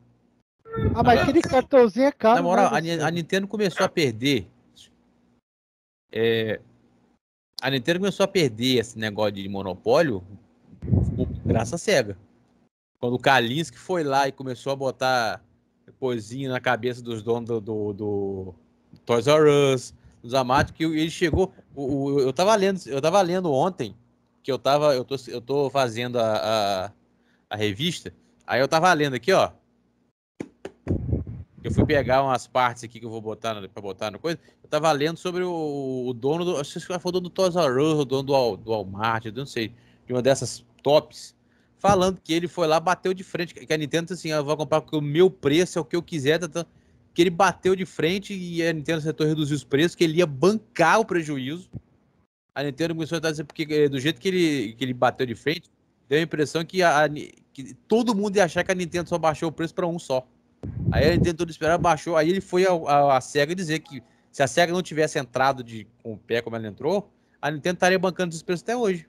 Ah, mas aquele cartãozinho é caro. Na moral, né, a, a, Nintendo começou a perder. É, a Nintendo começou a perder esse negócio de monopólio graças à SEGA. Quando o Kalinski foi lá e começou a botar coisinha na cabeça dos donos do, do, do Toys R Us, nos Walmart, que ele chegou. O, o, eu tava lendo, eu tava lendo ontem que eu tava, eu tô, eu tô fazendo a, a, a revista. Aí eu tava lendo aqui, ó. Eu fui pegar umas partes aqui que eu vou botar para botar no coisa. Eu tava lendo sobre o, o dono do. Acho que foi o dono do Toys R Us, o dono do, do Walmart, eu não sei, de uma dessas tops, falando que ele foi lá, bateu de frente. Que a Nintendo assim, eu vou comprar porque o meu preço é o que eu quiser. Tá, tá, que ele bateu de frente e a Nintendo tentou reduzir os preços, que ele ia bancar o prejuízo. A Nintendo começou a dizer porque eh, do jeito que ele, que ele bateu de frente, deu a impressão que, a, que todo mundo ia achar que a Nintendo só baixou o preço para um só. Aí ele tentou esperar, baixou. Aí ele foi a, SEGA dizer que se a SEGA não tivesse entrado de, com o pé como ela entrou, a Nintendo estaria bancando esses preços até hoje.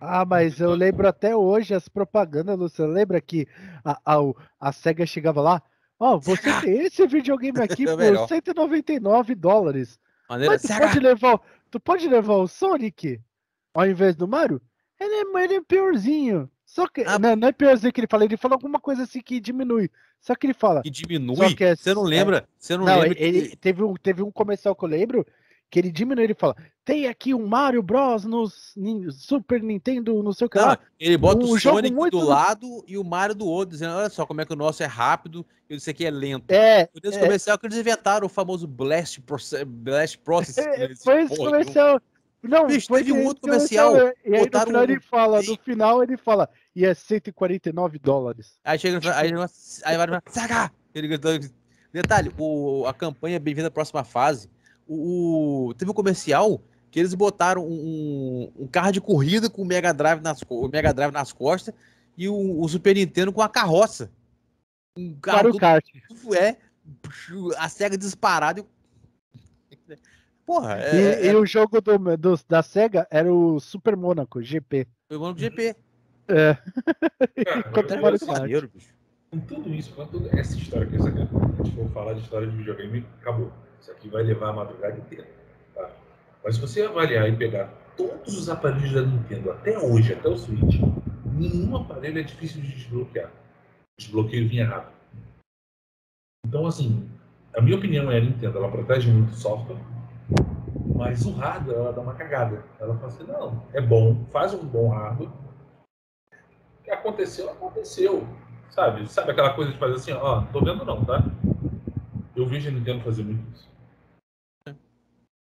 Ah, mas eu lembro até hoje as propagandas, Luciano. Lembra que a, a, a SEGA chegava lá? Ó, oh, você tem esse videogame aqui por 199 dólares. Maneira, mas tu pode, levar, tu pode levar o Sonic ao invés do Mario? Ele é, ele é piorzinho. Só que. Ah, não, não, é piorzinho que ele fala, ele fala alguma coisa assim que diminui. Só que ele fala. Que diminui? Que é, você não lembra? É, você não, não lembra? Ele, que... teve, um, teve um comercial que eu lembro que ele diminui, ele fala: tem aqui um Mario Bros no Super Nintendo, no seu canal. Ele bota um o Sonic muito... do lado e o Mario do outro, dizendo: olha só como é que o nosso é rápido e isso aqui é lento. É. Por esse é. comercial que eles inventaram o famoso Blast, Process. Blast Process. É, foi esse comercial. Não, Bicho, teve um outro comercial. E aí no final um... ele fala, no final ele fala, e é 149 dólares. Aí chega, aí, aí vai, saca! Ele gritou. Detalhe, o, a campanha Bem-vindo à Próxima Fase o, teve um comercial que eles botaram um, um, carro de corrida com o Mega Drive nas, o Mega Drive nas costas e o, o Super Nintendo com a carroça. Um carro Para o kart. É, a SEGA disparada. Porra, é, e, é... e, o jogo do, do, da SEGA era o Super Monaco GP. Super Monaco GP. É. Cara, Maneiro, com tudo isso, com toda essa história que essa, a gente for falar de história de videogame, acabou. Isso aqui vai levar a madrugada inteira. Tá? Mas se você avaliar e pegar todos os aparelhos da Nintendo até hoje, até o Switch, nenhum aparelho é difícil de desbloquear. Desbloqueio vinha rápido. Então, assim, a minha opinião é a Nintendo, ela protege muito o software, mas o hardware, ela dá uma cagada. Ela fala assim, não, é bom, faz um bom hardware. O que aconteceu, aconteceu. Sabe? Sabe aquela coisa de fazer assim, ó, tô vendo não, tá? Eu vejo a Nintendo fazer muito isso.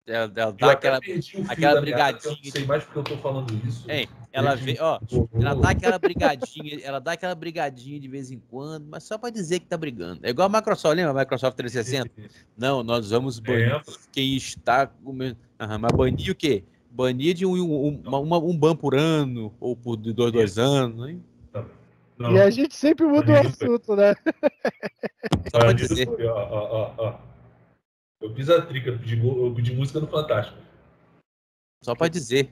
Ela, ela dá aquela, aquela brigadinha. Eu sei mais porque eu tô falando isso. Hein, ela vê, ó, ela dá aquela brigadinha, ela dá aquela brigadinha de vez em quando, mas só para dizer que tá brigando. É igual a Microsoft, lembra a Microsoft 360? Não, nós vamos banir é. quem está comendo. Uhum, mas banir o quê? Banir de um, um, uma, um ban por ano, ou por dois, dois anos, hein? Não. E a gente sempre muda o assunto, né? Só pra dizer. Ó, ó, ó. Eu fiz a trica, pedi música no Fantástico. Só para dizer.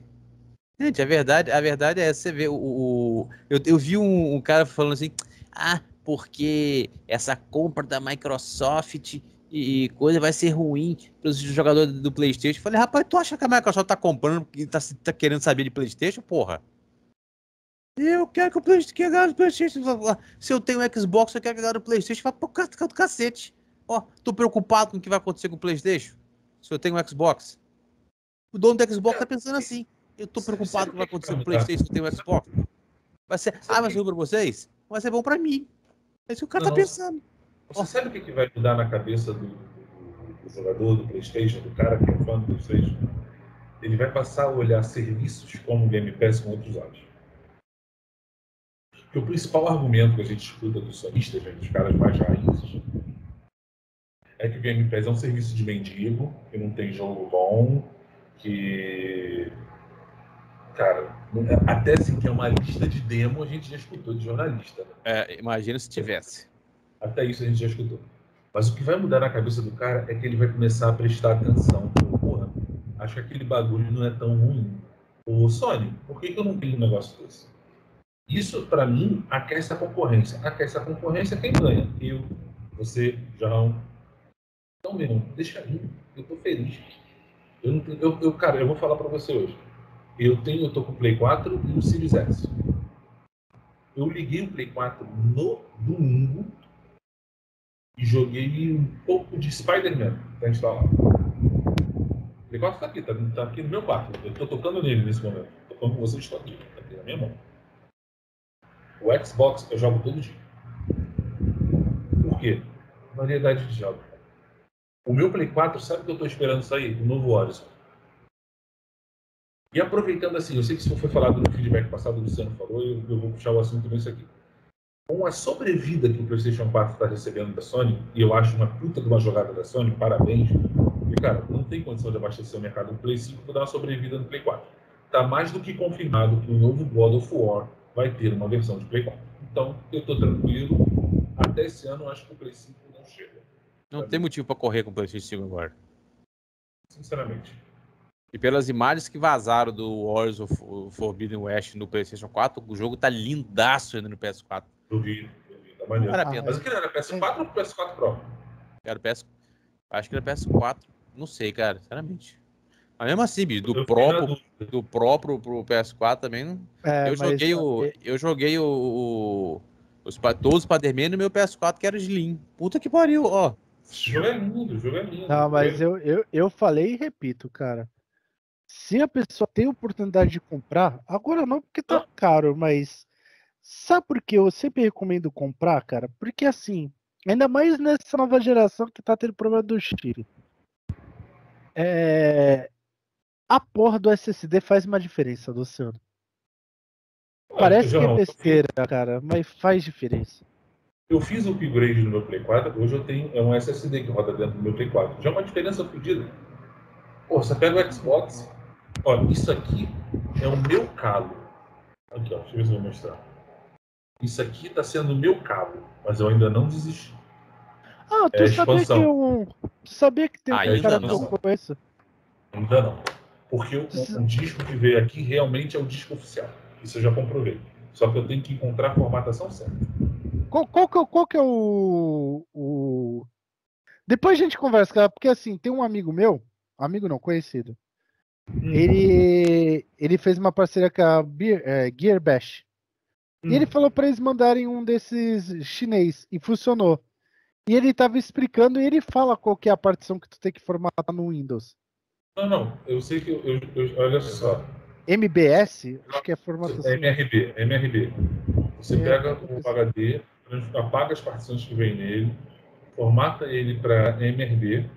Gente, a verdade, a verdade é você vê o, o eu, eu vi um, um, cara falando assim, ah, porque essa compra da Microsoft e coisa vai ser ruim para os jogadores do PlayStation. Eu falei, rapaz, tu acha que a Microsoft tá comprando porque tá, tá querendo saber de PlayStation, porra? Eu quero que o PlayStation, que a PlayStation, se eu tenho Xbox, eu quero que a PlayStation vá pro cacete. Ó, tô preocupado com o que vai acontecer com o PlayStation. Se eu tenho um Xbox. O dono do Xbox tá pensando assim. Eu tô preocupado com o que vai acontecer com o PlayStation se eu tenho um Xbox. Vai ser, ah, vai ser bom pra vocês? Vai ser bom pra mim. É isso que o cara tá pensando. Você sabe o que, vai mudar na cabeça do, do, do, jogador do PlayStation, do cara que é fã do PlayStation? Ele vai passar a olhar serviços como o Game Pass com outros olhos. Porque o principal argumento que a gente escuta dos sonistas, dos caras mais raízes, é que o Game Pass é um serviço de mendigo, que não tem jogo bom, que. Cara, até assim que é uma lista de demo a gente já escutou de jornalista. Né? É, imagina se tivesse. Até isso a gente já escutou. Mas o que vai mudar na cabeça do cara é que ele vai começar a prestar atenção. Porra, acho que aquele bagulho não é tão ruim. Ô Sony, por que, que eu não tenho um negócio desse? Isso, para mim, aquece a concorrência. Aquece a concorrência quem ganha? Eu, você, João, então, meu deixa aí. Eu tô feliz. Eu, eu, eu cara, eu vou falar para você hoje. Eu tenho, eu tô com o Play 4 e o Series S. Eu liguei o Play 4 no domingo e joguei um pouco de Spider-Man para instalar. Play 4 tá aqui, tá, tá, aqui no meu quarto. Eu tô tocando nele nesse momento. Tô com vocês, estou aqui, tá aqui na minha mão. O Xbox eu jogo todo dia. Por quê? Variedade de jogos. O meu Play 4, sabe o que eu estou esperando sair? O novo Horizon. E aproveitando assim, eu sei que isso foi falado no feedback passado, o Luciano falou, e eu, eu vou puxar o assunto nisso aqui. Com a sobrevida que o PlayStation 4 está recebendo da Sony, e eu acho uma puta de uma jogada da Sony, parabéns, porque, cara, não tem condição de abastecer o mercado do Play 5 para dar uma sobrevida no Play 4. Está mais do que confirmado que o novo God of War vai ter uma versão de Play 4. Então, eu estou tranquilo. Até esse ano, acho que o Play 5 não chega. Não tem motivo para correr com o PlayStation 5 agora. Sinceramente. E pelas imagens que vazaram do Wars of Forbidden West no PlayStation 4, o jogo tá lindaço ainda no PS4. Eu vi, eu vi, tá maneiro. Ah, Mas o que era PS4 ou PS4 Pro? Era PS... Acho que era PS4. Não sei, cara, sinceramente. Mas mesmo assim, bicho, do próprio do próprio pro PS4 também não. É, eu, joguei o, eu joguei o. o os, todos os Spider-Man no meu PS4 que era Slim. Puta que pariu, ó. O jogo é lindo, o jogo é lindo. Não, mas eu, eu, eu falei e repito, cara. Se a pessoa tem oportunidade de comprar, agora não porque tá caro, mas sabe por que eu sempre recomendo comprar, cara? Porque assim, ainda mais nessa nova geração que tá tendo problema do chip. É... A porra do SSD faz uma diferença, Luciano. Parece que é besteira, cara, mas faz diferença. Eu fiz o upgrade no meu Play 4, hoje eu tenho é um SSD que roda dentro do meu Play 4. Já é uma diferença fodida. Pô, você pega o Xbox, olha, isso aqui é o meu cabo. Aqui, ó, deixa eu ver se eu vou mostrar. Isso aqui está sendo o meu cabo, mas eu ainda não desisti. Ah, tu é sabia que eu. Tu sabia que tem um cara que eu conheço? Ainda não. Porque o, o, disco que veio aqui realmente é o disco oficial. Isso eu já comprovei. Só que eu tenho que encontrar a formatação certa. Qual, qual, que, é qual que é o, o. Depois a gente conversa, cara, porque assim, tem um amigo meu, amigo não, conhecido. Hum. Ele, ele fez uma parceria com a Beer, é, Gear Bash. Hum. E ele hum. falou para eles mandarem um desses chinês e funcionou. E ele tava explicando e ele fala qual que é a partição que tu tem que formatar no Windows. Não, não, eu sei que eu, eu, eu olha só. MBS? Acho que é formatação. É MRB, MRB. Você é, pega o HD, apaga as partições que vem nele, formata ele para MRB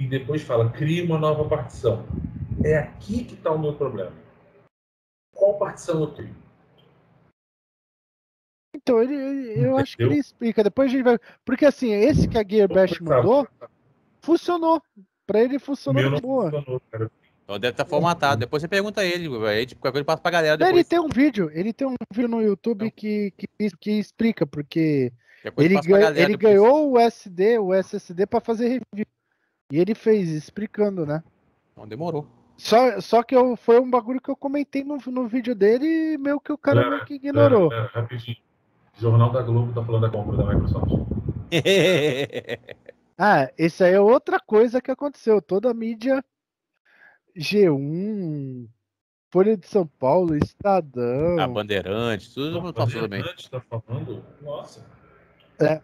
e depois fala, cria uma nova partição. É aqui que está o meu problema. Qual partição eu crio? Então, ele, ele eu acho que ele explica. Depois a gente vai. Porque assim, esse que a Gearbash mandou funcionou. Pra ele funcionou de boa. Então deve estar tá formatado. Depois você pergunta a ele, aí, tipo, qualquer coisa passa pra galera depois. Ele tem um vídeo, ele tem um vídeo no YouTube que, que, que explica, porque ele, ganha, ele ganhou o SD, o SSD para fazer review. E ele fez, explicando, né? Não demorou. Só, só que eu, foi um bagulho que eu comentei no, no vídeo dele e meio que o cara é, meio que ignorou. É, é, rapidinho. Jornal da Globo tá falando da compra da Microsoft. Ah, isso aí é outra coisa que aconteceu. Toda a mídia G1, Folha de São Paulo, Estadão. A Bandeirante, tudo não, passou também. tá falando? Nossa. É.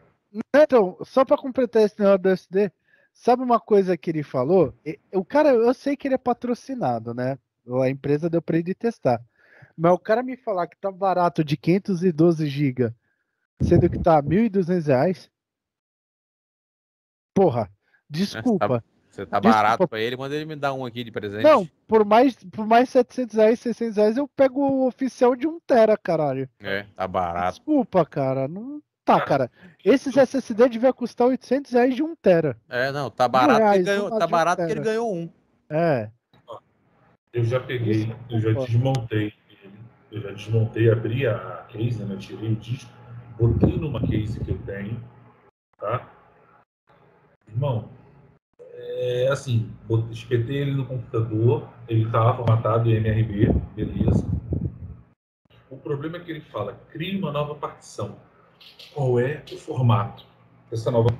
Então, só para completar esse negócio do SD, sabe uma coisa que ele falou? O cara, eu sei que ele é patrocinado, né? A empresa deu para ele testar. Mas o cara me falar que tá barato de 512 GB, sendo que tá R$ 1.200, Porra, desculpa. Você tá, barato pra ele, manda ele me dar um aqui de presente. Não, por mais, por mais 700 reais, 600 reais, eu pego o oficial de 1 tera, caralho. É, tá barato. Desculpa, cara. Não... Tá, cara. Esses SSD devia custar 800 reais de 1 tera. É, não, tá barato, reais, ele ganhou, tá barato um que ele ganhou um. É. Eu já peguei, eu já desmontei eu já desmontei, abri a case, né? Tirei o disco, botei numa case que eu tenho, tá? Irmão, é assim, espetei ele no computador, ele estava formatado em MRB, beleza. O problema é que ele fala, crie uma nova partição. Qual é o formato dessa nova...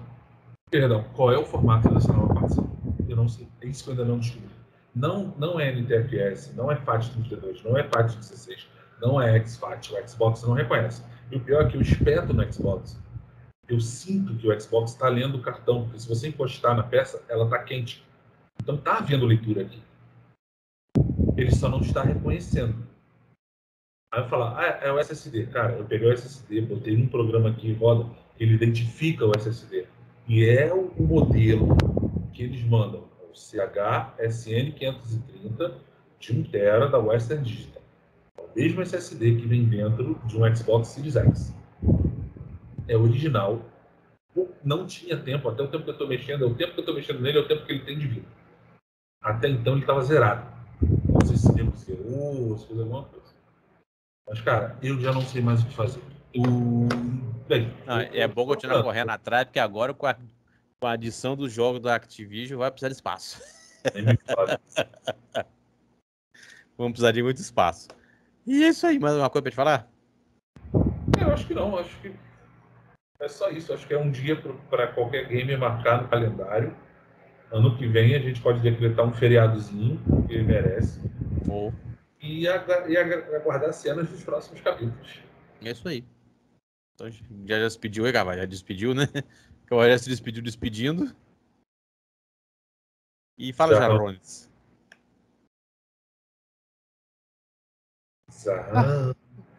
Perdão, qual é o formato dessa nova partição? Eu não sei, é isso que eu ainda não descobri. Não, não é NTFS, não é FAT32, não é FAT16, não é XFAT, o Xbox não reconhece. E o pior é que eu espeto no Xbox eu sinto que o Xbox está lendo o cartão, porque se você encostar na peça, ela está quente. Então está havendo leitura aqui. Ele só não está reconhecendo. Aí eu falo, ah, é o SSD. Cara, eu peguei o SSD, botei num programa aqui, roda, ele identifica o SSD. E é o modelo que eles mandam, o CHSN530 de 1 TB da Western Digital. É o mesmo SSD que vem dentro de um Xbox Series X. É original. Não tinha tempo, até o tempo que eu estou mexendo, é o tempo que eu estou mexendo nele, é o tempo que ele tem de vida. Até então ele estava zerado. Não sei se tempo zerou, se fez alguma coisa. Mas, cara, eu já não sei mais o que fazer. Eu... Bem, não, é bom continuar correndo atrás, porque agora com a, com a adição dos jogos da Activision vai precisar de espaço. Vamos precisar de muito espaço. E é isso aí, mais uma coisa pra te falar? Eu acho que não, acho que é só isso. Acho que é um dia para qualquer game marcar no calendário. Ano que vem a gente pode decretar um feriadozinho, que ele merece. E, e aguardar cenas dos próximos capítulos. É isso aí. Então, já, já despediu aí, Gava? Já despediu, né? Que o se despediu despedindo. E fala, Jarones. Ah,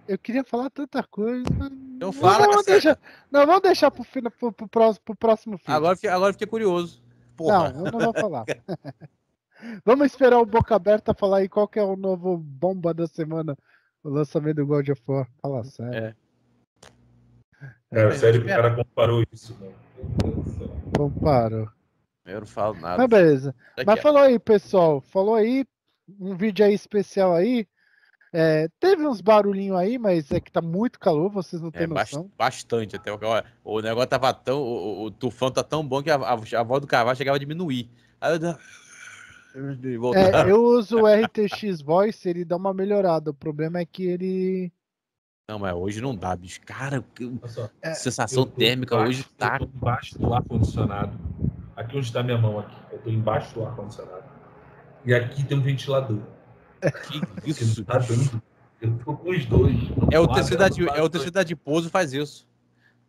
eu queria falar tanta coisa. Então fala, não, vamos deixar, não, vamos deixar pro, pro, pro, pro, próximo, pro próximo filme. Agora, agora fiquei curioso. Porra. Não, eu não vou falar. vamos esperar o Boca Aberta falar aí qual que é o novo bomba da semana. O lançamento do God of War. Fala sério. É, é sério que o cara comparou isso, né? Comparou. Eu não falo nada. Mas beleza. Mas falou aí, pessoal. Falou aí. Um vídeo aí especial aí. É, teve uns barulhinhos aí, mas é que tá muito calor, vocês não têm é, noção. Bastante, até o, o negócio tava tão. O, o, tufão tá tão bom que a, a, a voz do cavalo chegava a diminuir. Aí eu, é, eu uso o RTX Voice, ele dá uma melhorada. O problema é que ele. Não, mas hoje não dá, bicho. Cara, é, sensação térmica embaixo, hoje tá. Eu tô embaixo do ar-condicionado. Aqui onde está minha mão aqui. Eu tô embaixo do ar-condicionado. E aqui tem um ventilador. Que isso? Tá dando. Eu tô com os dois. É o tecido da, é o de pouso faz isso.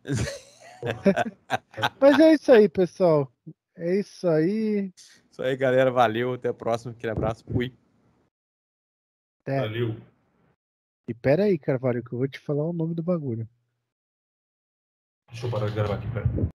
Mas é isso aí, pessoal. É isso aí. Isso aí, galera. Valeu. Até a próxima. Aquele abraço. Fui. Até. Valeu. E pera aí, Carvalho, que eu vou te falar o nome do bagulho. Deixa eu parar de gravar aqui, pera.